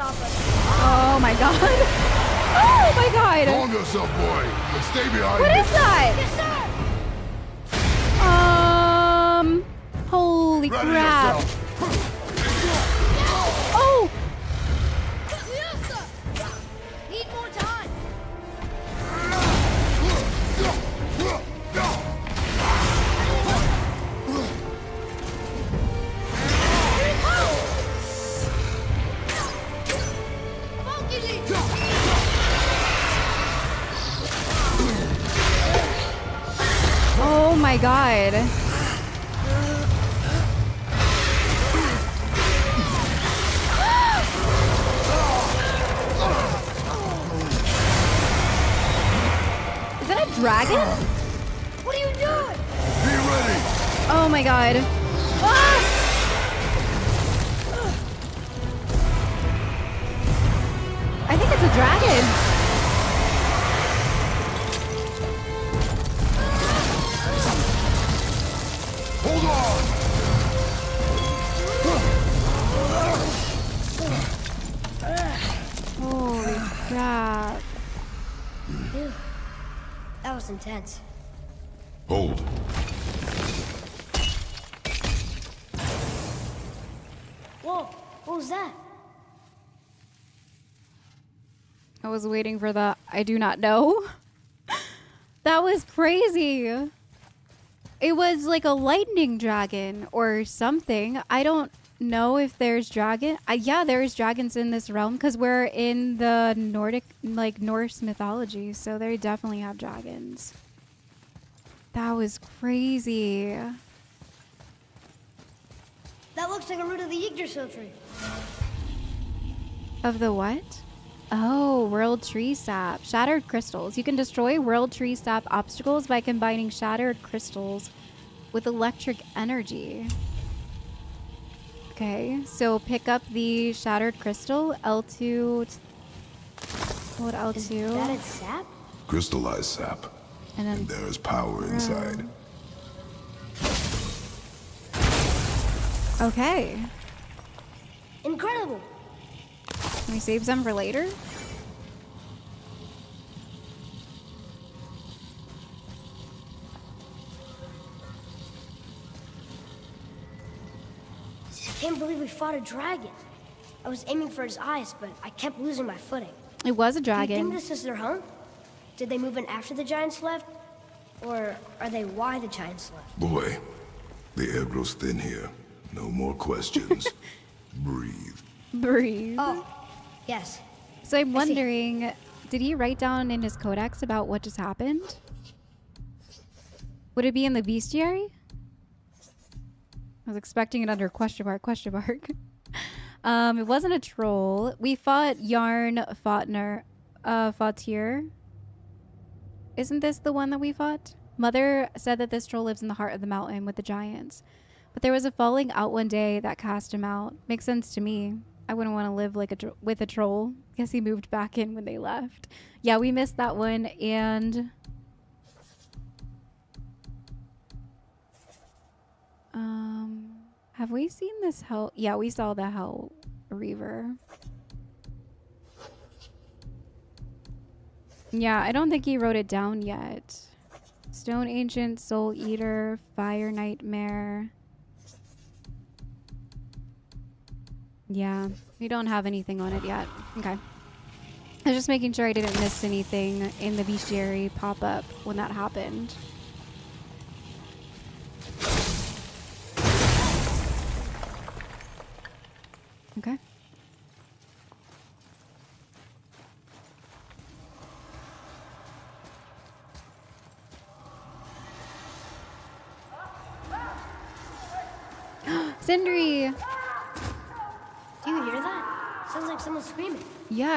[SPEAKER 3] stop us.
[SPEAKER 1] Oh my god. [LAUGHS] Oh my god.
[SPEAKER 4] Calm yourself, boy, and stay behind
[SPEAKER 1] What is that?
[SPEAKER 3] Yes, sir!
[SPEAKER 1] Um. Holy
[SPEAKER 4] Ready
[SPEAKER 1] crap.
[SPEAKER 4] yourself.
[SPEAKER 3] Intense.
[SPEAKER 4] Hold.
[SPEAKER 3] Whoa, what was that?
[SPEAKER 1] I was waiting for the I do not know. [LAUGHS] that was crazy. It was like a lightning dragon or something. I don't know if there's dragon. Uh, yeah, there's dragons in this realm because we're in the Nordic, like Norse mythology, so they definitely have dragons. That was crazy.
[SPEAKER 3] That looks like a root of the Yggdrasil tree.
[SPEAKER 1] Of the what? Oh, World Tree Sap. Shattered crystals. You can destroy World Tree Sap obstacles by combining shattered crystals with electric energy. Okay, so pick up the shattered crystal, L2. What L2?
[SPEAKER 3] that its sap?
[SPEAKER 4] Crystallized sap.
[SPEAKER 1] And then
[SPEAKER 4] And there is power inside.
[SPEAKER 1] Okay.
[SPEAKER 3] Incredible.
[SPEAKER 1] Can we save some for later?
[SPEAKER 3] Can't believe we fought a dragon. I was aiming for his eyes, but I kept losing my footing.
[SPEAKER 1] It was a
[SPEAKER 3] Do you think
[SPEAKER 1] dragon.
[SPEAKER 3] this is their home? Did they move in after the giants left? Or are they why the giants left?
[SPEAKER 4] Boy, the air grows thin here. No more questions. [LAUGHS] Breathe.
[SPEAKER 1] Breathe.
[SPEAKER 3] Oh, yes.
[SPEAKER 1] So I'm wondering, did he write down in his codex about what just happened? Would it be in the bestiary? I was expecting it under question mark, question mark. [LAUGHS] um, it wasn't a troll. We fought Yarn Fautner, uh, Fautier. Isn't this the one that we fought? Mother said that this troll lives in the heart of the mountain with the giants. But there was a falling out one day that cast him out. Makes sense to me. I wouldn't want to live like a with a troll. Guess he moved back in when they left. Yeah, we missed that one and um have we seen this hell? Yeah, we saw the hell reaver. Yeah, I don't think he wrote it down yet. Stone Ancient, Soul Eater, Fire Nightmare. Yeah, we don't have anything on it yet. Okay. I was just making sure I didn't miss anything in the bestiary pop up when that happened.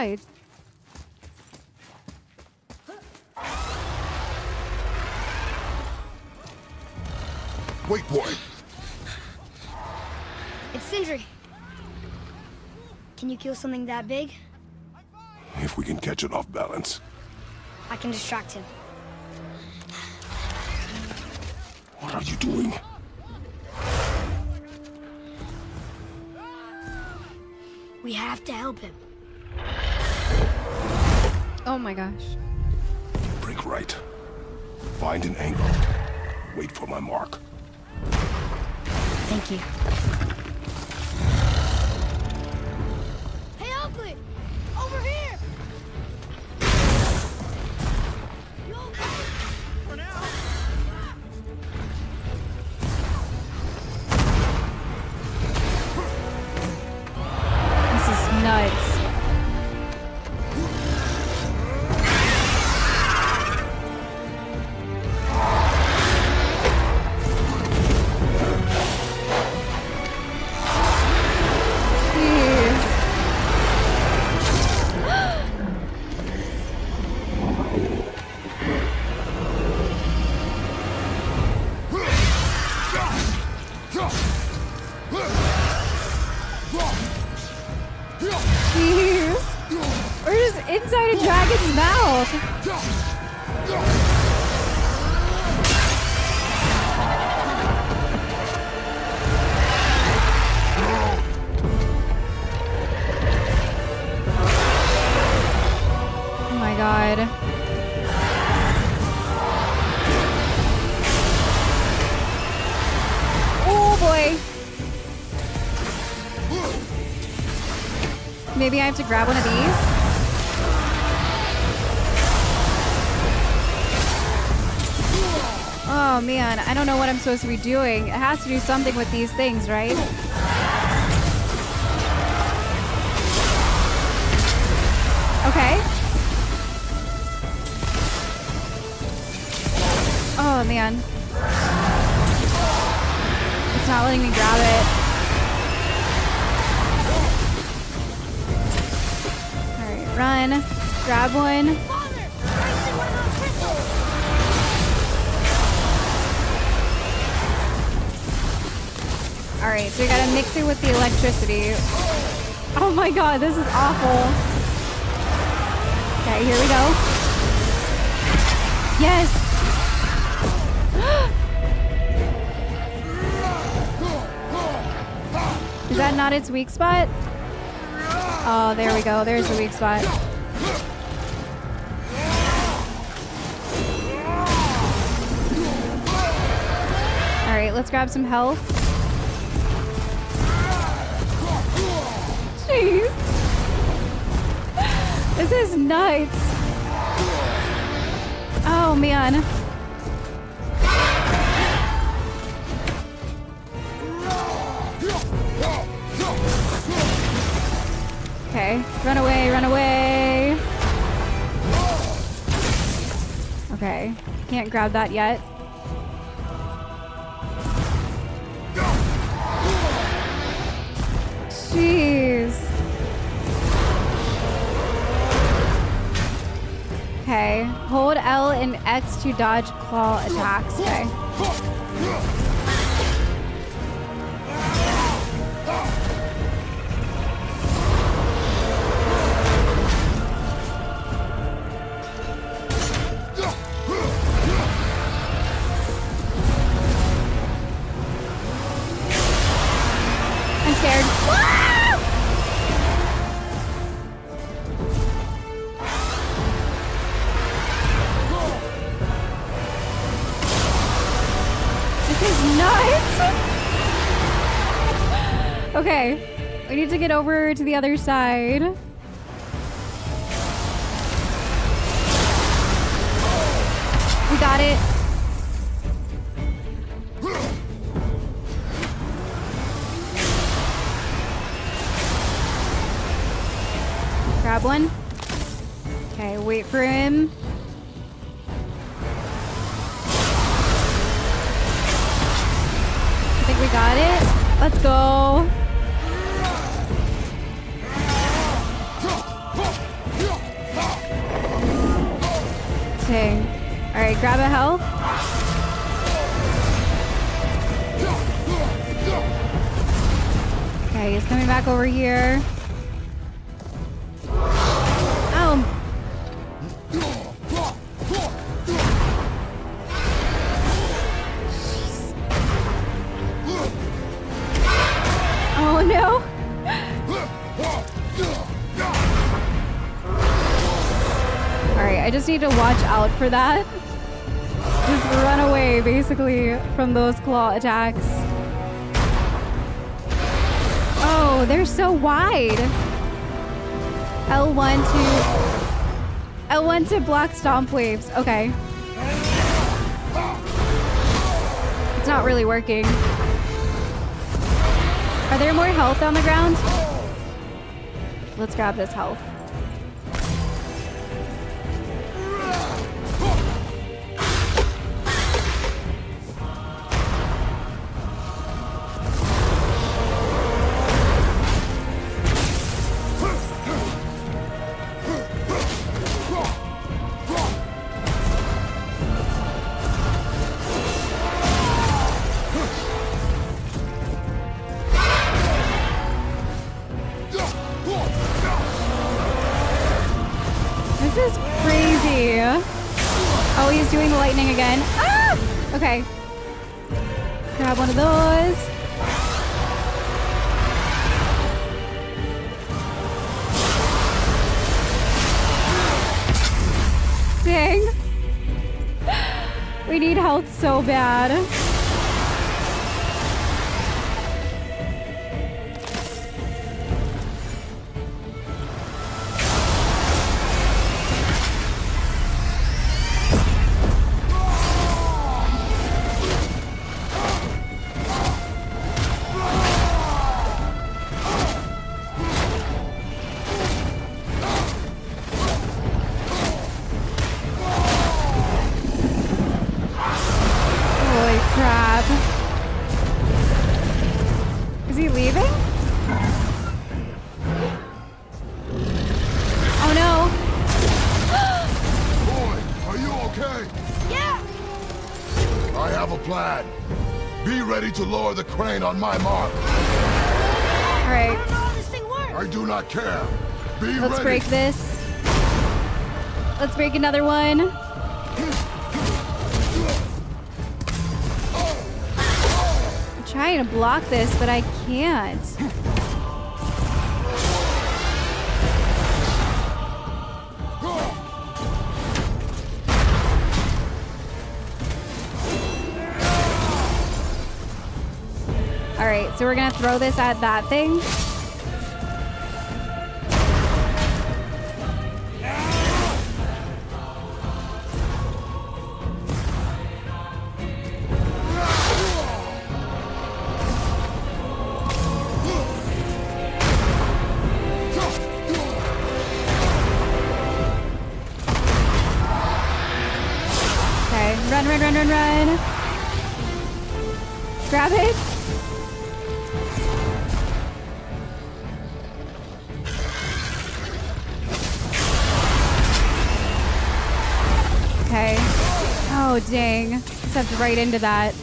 [SPEAKER 1] Yeah,
[SPEAKER 4] Wait, boy.
[SPEAKER 3] It's Sindri. Can you kill something that big?
[SPEAKER 4] If we can catch it off balance.
[SPEAKER 3] I can distract him.
[SPEAKER 4] What are you doing?
[SPEAKER 3] We have to help him.
[SPEAKER 1] Oh my gosh.
[SPEAKER 4] Break right. Find an angle. Wait for my mark.
[SPEAKER 3] Thank you.
[SPEAKER 1] I have to grab one of these? Oh man, I don't know what I'm supposed to be doing. It has to do something with these things, right? Okay. Oh man. It's not letting me grab it. Grab one. Alright, so we gotta mix it with the electricity. Oh my god, this is awful. Okay, here we go. Yes! [GASPS] is that not its weak spot? Oh, there we go. There's the weak spot. Alright, let's grab some health. Jeez. This is nuts. Oh, man. Okay, run away, run away. Okay, can't grab that yet. X to dodge claw attacks. Okay. Get over to the other side. We got it. Grab one. For that. Just run away, basically, from those claw attacks. Oh, they're so wide. L1 to... L1 to block stomp waves. Okay. It's not really working. Are there more health on the ground? Let's grab this health. So
[SPEAKER 4] crane on my mark.
[SPEAKER 1] All right,
[SPEAKER 3] how this thing works.
[SPEAKER 4] I do not care. Be
[SPEAKER 1] let's
[SPEAKER 4] ready.
[SPEAKER 1] break this. Let's break another one. I'm trying to block this, but I can't. So we're gonna throw this at that thing. Right into that.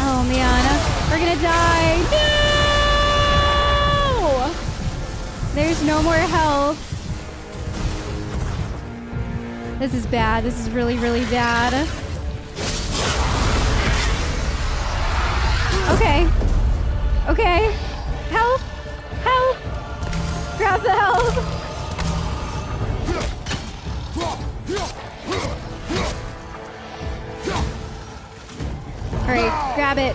[SPEAKER 1] Oh, man. We're gonna die. No! There's no more health. This is bad. This is really, really bad. Okay. Okay. Help! Help! Grab the help! Alright,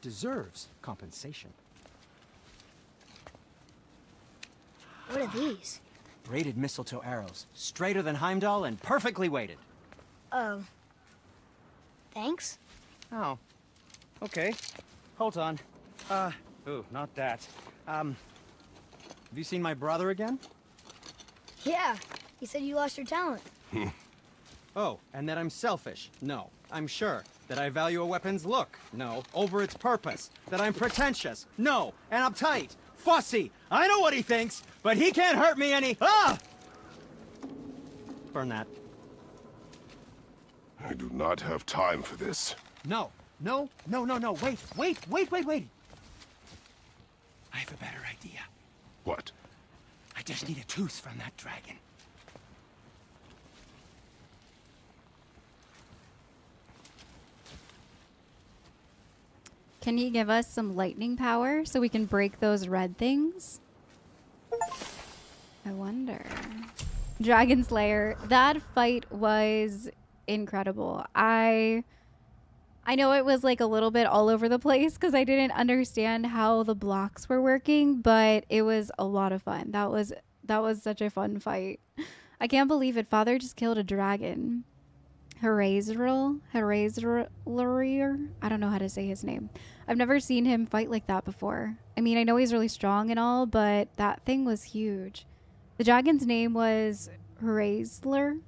[SPEAKER 5] deserves compensation.
[SPEAKER 3] What are these?
[SPEAKER 5] Braided mistletoe arrows, straighter than Heimdall and perfectly weighted.
[SPEAKER 3] Oh. Thanks?
[SPEAKER 5] Oh. Okay. Hold on. Uh, ooh, not that. Um, have you seen my brother again?
[SPEAKER 3] Yeah. You said you lost your talent. [LAUGHS]
[SPEAKER 5] Oh, and that I'm selfish? No, I'm sure. That I value a weapon's look? No, over its purpose. That I'm pretentious? No, and uptight, fussy. I know what he thinks, but he can't hurt me any. Ah! Burn that.
[SPEAKER 4] I do not have time for this.
[SPEAKER 5] No, no, no, no, no. Wait, wait, wait, wait, wait. I have a better idea.
[SPEAKER 4] What?
[SPEAKER 5] I just need a tooth from that dragon.
[SPEAKER 1] Can you give us some lightning power so we can break those red things? I wonder. Dragon Slayer, that fight was incredible. I I know it was like a little bit all over the place cuz I didn't understand how the blocks were working, but it was a lot of fun. That was that was such a fun fight. I can't believe it. Father just killed a dragon. Hræzlyr, Hræzlyr, I don't know how to say his name. I've never seen him fight like that before. I mean, I know he's really strong and all, but that thing was huge. The dragon's name was Hræzlyr,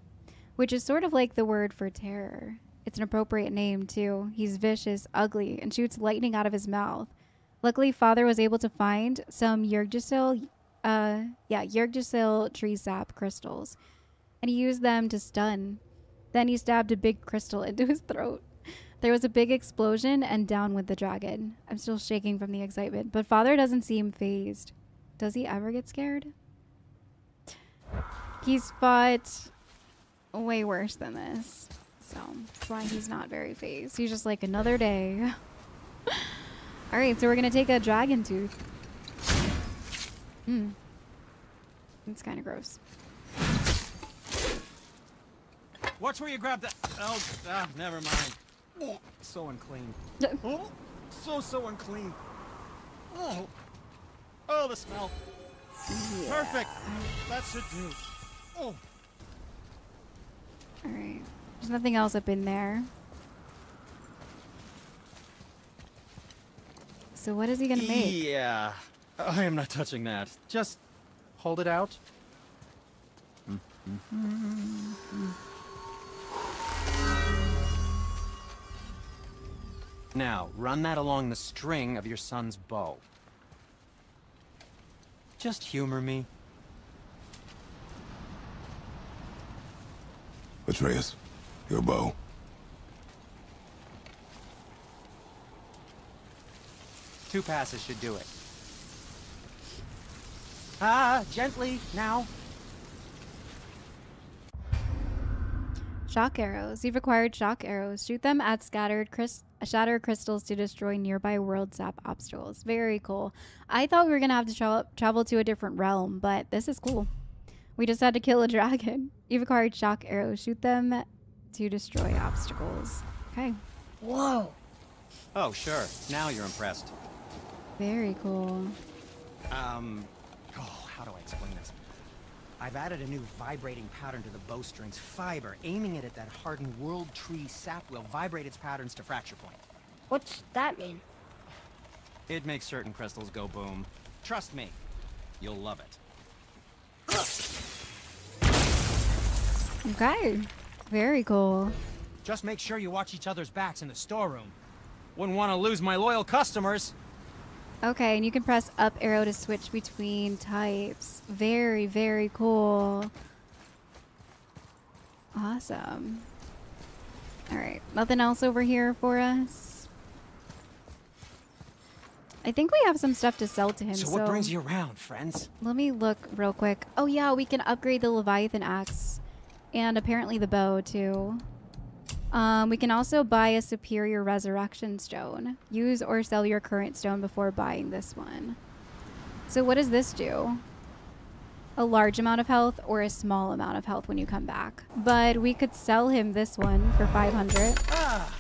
[SPEAKER 1] which is sort of like the word for terror. It's an appropriate name, too. He's vicious, ugly, and shoots lightning out of his mouth. Luckily, Father was able to find some Yggdrasil, uh, yeah, Yggdrasil tree sap crystals, and he used them to stun then he stabbed a big crystal into his throat. There was a big explosion and down with the dragon. I'm still shaking from the excitement, but father doesn't seem fazed. Does he ever get scared? He's fought way worse than this. So that's why he's not very fazed. He's just like another day. [LAUGHS] Alright, so we're gonna take a dragon tooth. Hmm. It's kind of gross.
[SPEAKER 5] Watch where you grab that. Oh, ah, never mind. Oh, so unclean. Oh, so, so unclean. Oh, oh, the smell. Perfect. That should do. Oh.
[SPEAKER 1] Alright. There's nothing else up in there. So what is he gonna make?
[SPEAKER 5] Yeah. I am not touching that. Just hold it out. Now, run that along the string of your son's bow. Just humor me.
[SPEAKER 4] Atreus, your bow.
[SPEAKER 5] Two passes should do it. Ah, gently, now.
[SPEAKER 1] Shock arrows. You've acquired shock arrows. Shoot them at scattered crys- shattered crystals to destroy nearby world sap obstacles. Very cool. I thought we were gonna have to tra- travel to a different realm, but this is cool. We just had to kill a [LAUGHS] dragon. You've acquired shock arrows. Shoot them to destroy obstacles. Okay.
[SPEAKER 3] Whoa.
[SPEAKER 5] Oh, sure. Now you're impressed.
[SPEAKER 1] Very cool.
[SPEAKER 5] Um, oh, how do I explain this? I've added a new vibrating pattern to the bowstring's fiber. Aiming it at that hardened world tree sap will vibrate its patterns to fracture point.
[SPEAKER 3] What's that mean?
[SPEAKER 5] It makes certain crystals go boom. Trust me, you'll love it.
[SPEAKER 1] Okay. Very cool.
[SPEAKER 5] Just make sure you watch each other's backs in the storeroom. Wouldn't want to lose my loyal customers.
[SPEAKER 1] Okay, and you can press up arrow to switch between types. Very, very cool. Awesome. All right, nothing else over here for us. I think we have some stuff to sell to him.
[SPEAKER 5] So what brings you around, friends?
[SPEAKER 1] Let me look real quick. Oh yeah, we can upgrade the Leviathan axe, and apparently the bow too. Um, we can also buy a superior resurrection stone. Use or sell your current stone before buying this one. So what does this do? A large amount of health or a small amount of health when you come back. But we could sell him this one for 500
[SPEAKER 5] Ah,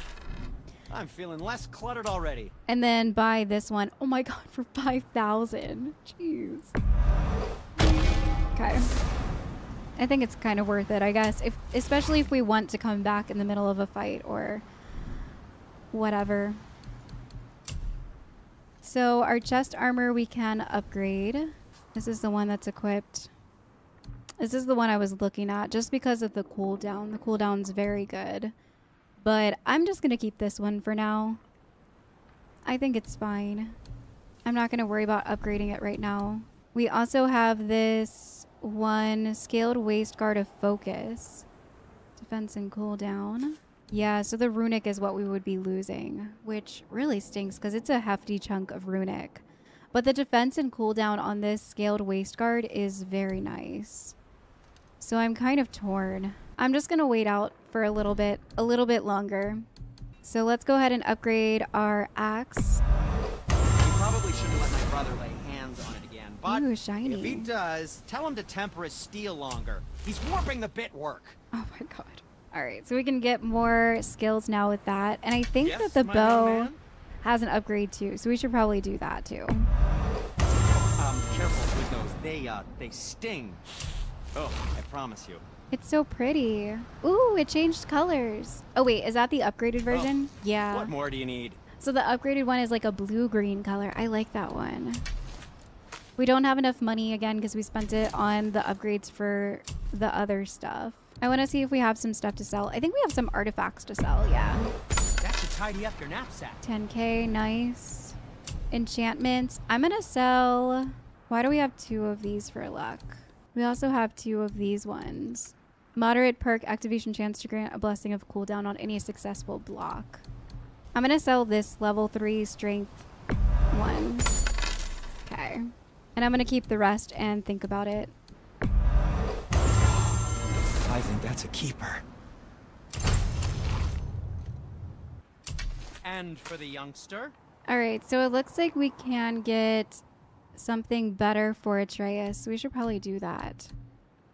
[SPEAKER 5] I'm feeling less cluttered already.
[SPEAKER 1] and then buy this one. Oh my god, for 5,000. Jeez. Okay. I think it's kind of worth it, I guess. If especially if we want to come back in the middle of a fight or whatever. So our chest armor we can upgrade. This is the one that's equipped. This is the one I was looking at just because of the cooldown. The cooldown's very good. But I'm just going to keep this one for now. I think it's fine. I'm not going to worry about upgrading it right now. We also have this one scaled waist guard of focus. Defense and cooldown. Yeah, so the runic is what we would be losing, which really stinks because it's a hefty chunk of runic. But the defense and cooldown on this scaled waist guard is very nice. So I'm kind of torn. I'm just going to wait out for a little bit, a little bit longer. So let's go ahead and upgrade our axe.
[SPEAKER 5] But
[SPEAKER 1] Ooh, shiny.
[SPEAKER 5] if he does, tell him to temper his steel longer. He's warping the bit work. [LAUGHS]
[SPEAKER 1] Oh my god. All right, so we can get more skills now with that. And I think
[SPEAKER 5] Yes,
[SPEAKER 1] that the bow has an upgrade too, so we should probably do that too.
[SPEAKER 5] Um, careful with those. They, uh, they sting. Oh, I promise you.
[SPEAKER 1] It's so pretty. Ooh, it changed colors. Oh wait, is that the upgraded version? yeah.
[SPEAKER 5] What more do you need?
[SPEAKER 1] So the upgraded one is like a blue-green color. I like that one. We don't have enough money again because we spent it on the upgrades for the other stuff. I want to see if we have some stuff to sell. I think we have some artifacts to sell, yeah.
[SPEAKER 5] That should tidy up your knapsack.
[SPEAKER 1] 10k, nice. Enchantments. I'm gonna sell. Why do we have two of these for luck? We also have two of these ones. Moderate perk activation chance to grant a blessing of cooldown on any successful block. I'm gonna sell this level three strength one. Okay. And I'm gonna keep the rest and think about it.
[SPEAKER 5] I think that's a keeper. And for the youngster?
[SPEAKER 1] All right, so it looks like we can get something better for Atreus. We should probably do that.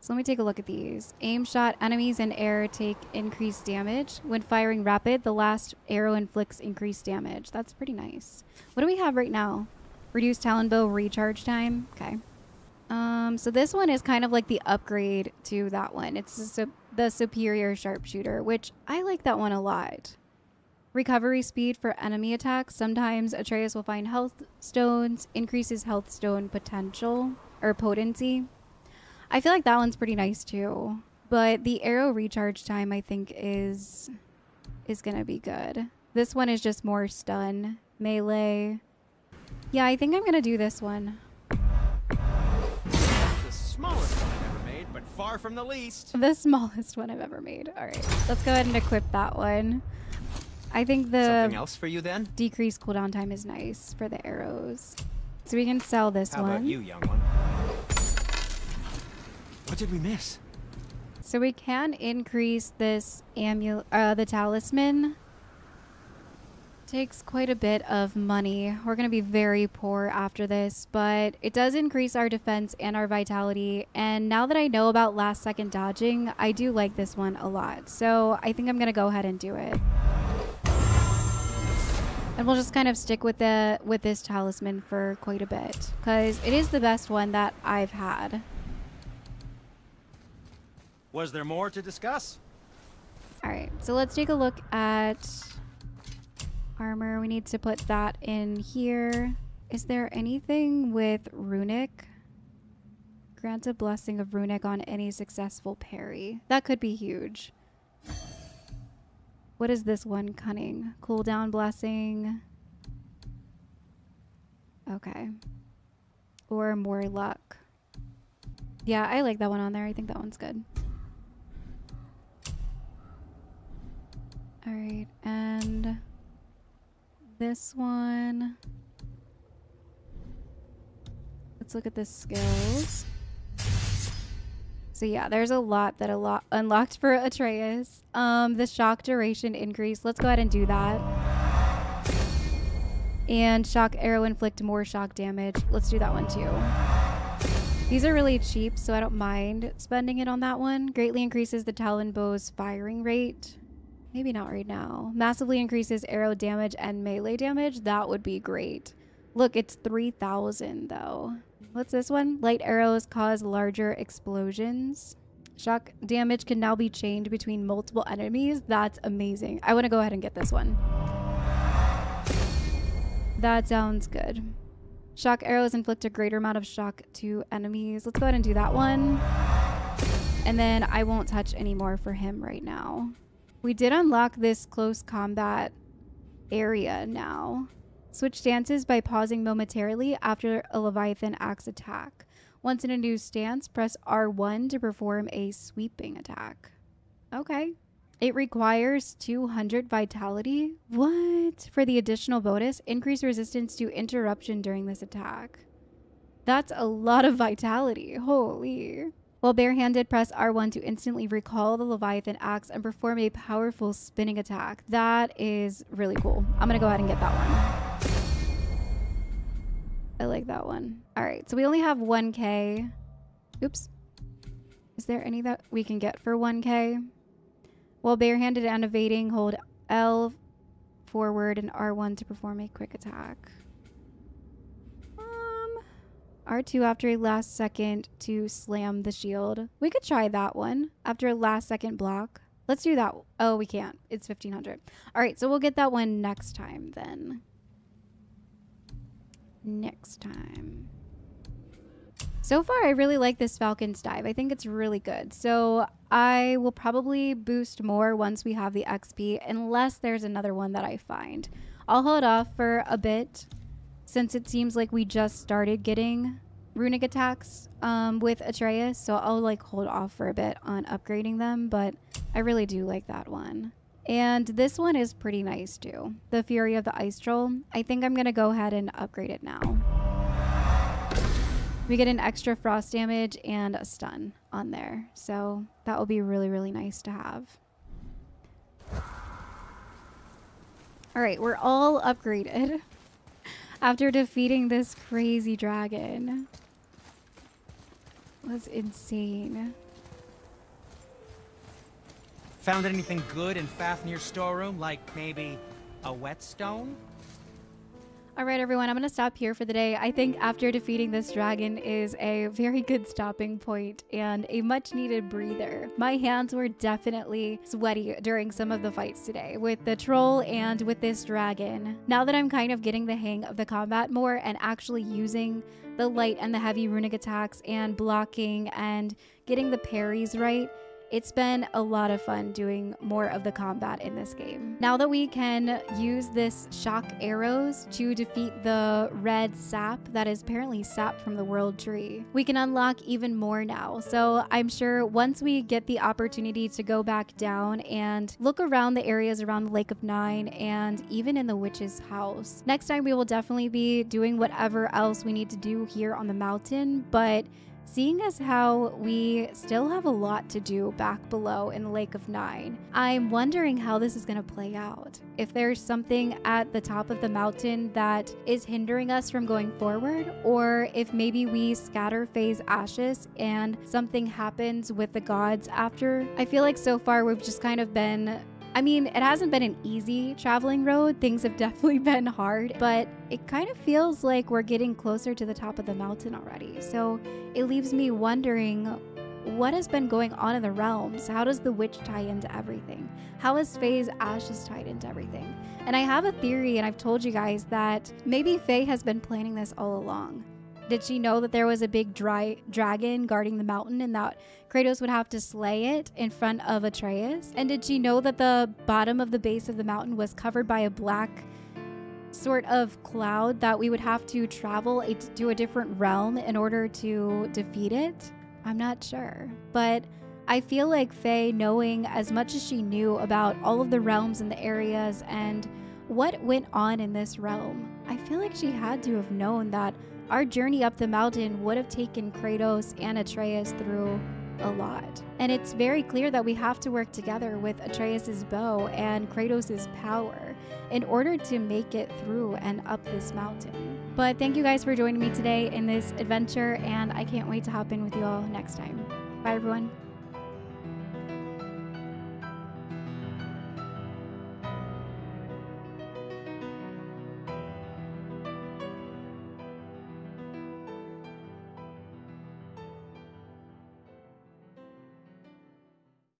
[SPEAKER 1] So let me take a look at these. Aim shot, enemies in air take increased damage. When firing rapid, the last arrow inflicts increased damage. That's pretty nice. What do we have right now? Reduced Talon Bow recharge time. Okay. Um, so this one is kind of like the upgrade to that one. It's the, the superior sharpshooter, which I like that one a lot. Recovery speed for enemy attacks. Sometimes Atreus will find health stones, increases health stone potential or potency. I feel like that one's pretty nice too. But the arrow recharge time I think is is gonna be good. This one is just more stun, melee. Yeah, I think I'm gonna do this one.
[SPEAKER 5] The smallest one I've ever made, but far from the least.
[SPEAKER 1] The smallest one I've ever made. All right, let's go ahead and equip that one. I think the
[SPEAKER 5] Something else for you then?
[SPEAKER 1] decreased cooldown time is nice for the arrows. So we can sell this
[SPEAKER 5] How
[SPEAKER 1] one.
[SPEAKER 5] about you, young one? What did we miss?
[SPEAKER 1] So we can increase this amulet, uh, the talisman. Takes quite a bit of money. We're going to be very poor after this, but it does increase our defense and our vitality. And now that I know about last second dodging, I do like this one a lot. So I think I'm going to go ahead and do it. And we'll just kind of stick with the with this talisman for quite a bit because it is the best one that I've had.
[SPEAKER 5] Was there more to discuss?
[SPEAKER 1] All right, so let's take a look at armor. We need to put that in here. Is there anything with runic? Grant a blessing of runic on any successful parry. That could be huge. What is this one? Cunning. Cooldown blessing. Okay. Or more luck. Yeah, I like that one on there. I think that one's good. All right, and this one. Let's look at the skills. So yeah, there's a lot that a lot unlocked for Atreus. Um, the shock duration increase. Let's go ahead and do that. And shock arrow inflict more shock damage. Let's do that one too. These are really cheap, so I don't mind spending it on that one. Greatly increases the Talon bow's firing rate. Maybe not right now. Massively increases arrow damage and melee damage. That would be great. Look, it's 3,000 though. What's this one? Light arrows cause larger explosions. Shock damage can now be chained between multiple enemies. That's amazing. I want to go ahead and get this one. That sounds good. Shock arrows inflict a greater amount of shock to enemies. Let's go ahead and do that one. And then I won't touch any more for him right now. We did unlock this close combat area now. Switch stances by pausing momentarily after a Leviathan axe attack. Once in a new stance, press R1 to perform a sweeping attack. Okay. It requires 200 vitality. What? For the additional bonus, increase resistance to interruption during this attack. That's a lot of vitality. Holy. While barehanded, press R1 to instantly recall the Leviathan axe and perform a powerful spinning attack. That is really cool. I'm going to go ahead and get that one. I like that one. All right, so we only have 1k. Oops. Is there any that we can get for 1k? While barehanded and evading, hold L forward and R1 to perform a quick attack. Um, R2 after a last second to slam the shield. We could try that one after a last second block. Let's do that. Oh, we can't. It's 1500. All right, so we'll get that one next time then. Next time. So far, I really like this Falcon's Dive. I think it's really good. So I will probably boost more once we have the XP, unless there's another one that I find. I'll hold off for a bit since it seems like we just started getting runic attacks um, with Atreus. So I'll like hold off for a bit on upgrading them, but I really do like that one. And this one is pretty nice too. The Fury of the Ice Troll. I think I'm to go ahead and upgrade it now. We get an extra frost damage and a stun on there. So that will be really, really nice to have. All right, we're all upgraded [LAUGHS] after defeating this crazy dragon. was insane.
[SPEAKER 6] Found anything good in Fafnir's storeroom, like maybe a whetstone?
[SPEAKER 1] All right, everyone, I'm going to stop here for the day. I think after defeating this dragon is a very good stopping point and a much needed breather. My hands were definitely sweaty during some of the fights today with the troll and with this dragon. Now that I'm kind of getting the hang of the combat more and actually using the light and the heavy runic attacks and blocking and getting the parries right, it's been a lot of fun doing more of the combat in this game. Now that we can use this shock arrows to defeat the red sap that is apparently sap from the world tree, we can unlock even more now. So I'm sure once we get the opportunity to go back down and look around the areas around the Lake of Nine and even in the witch's house, next time we will definitely be doing whatever else we need to do here on the mountain, but Seeing as how we still have a lot to do back below in the Lake of Nine, I'm wondering how this is going to play out. If there's something at the top of the mountain that is hindering us from going forward, or if maybe we scatter Faye's ashes and something happens with the gods after. I feel like so far we've just kind of been I mean, it hasn't been an easy traveling road. Things have [LAUGHS] definitely been hard, but it kind of feels like we're getting closer to the top of the mountain already. So it leaves me wondering what has been going on in the realms? How does the witch tie into everything? How is Faye's ashes tied into everything? And I have a theory, and I've told you guys that maybe Faye has been planning this all along. Did she know that there was a big dry dragon guarding the mountain and that Kratos would have to slay it in front of Atreus? And did she know that the bottom of the base of the mountain was covered by a black sort of cloud that we would have to travel to a different realm in order to defeat it? I'm not sure. But I feel like Faye, knowing as much as she knew about all of the realms and the areas and what went on in this realm, I feel like she had to have known that our journey up the mountain would have taken Kratos and Atreus through a lot. And it's very clear that we have to work together with Atreus's bow and Kratos's power in order to make it through and up this mountain. But thank you guys for joining me today in this adventure, and I can't wait to hop in with you all next time. Bye, everyone.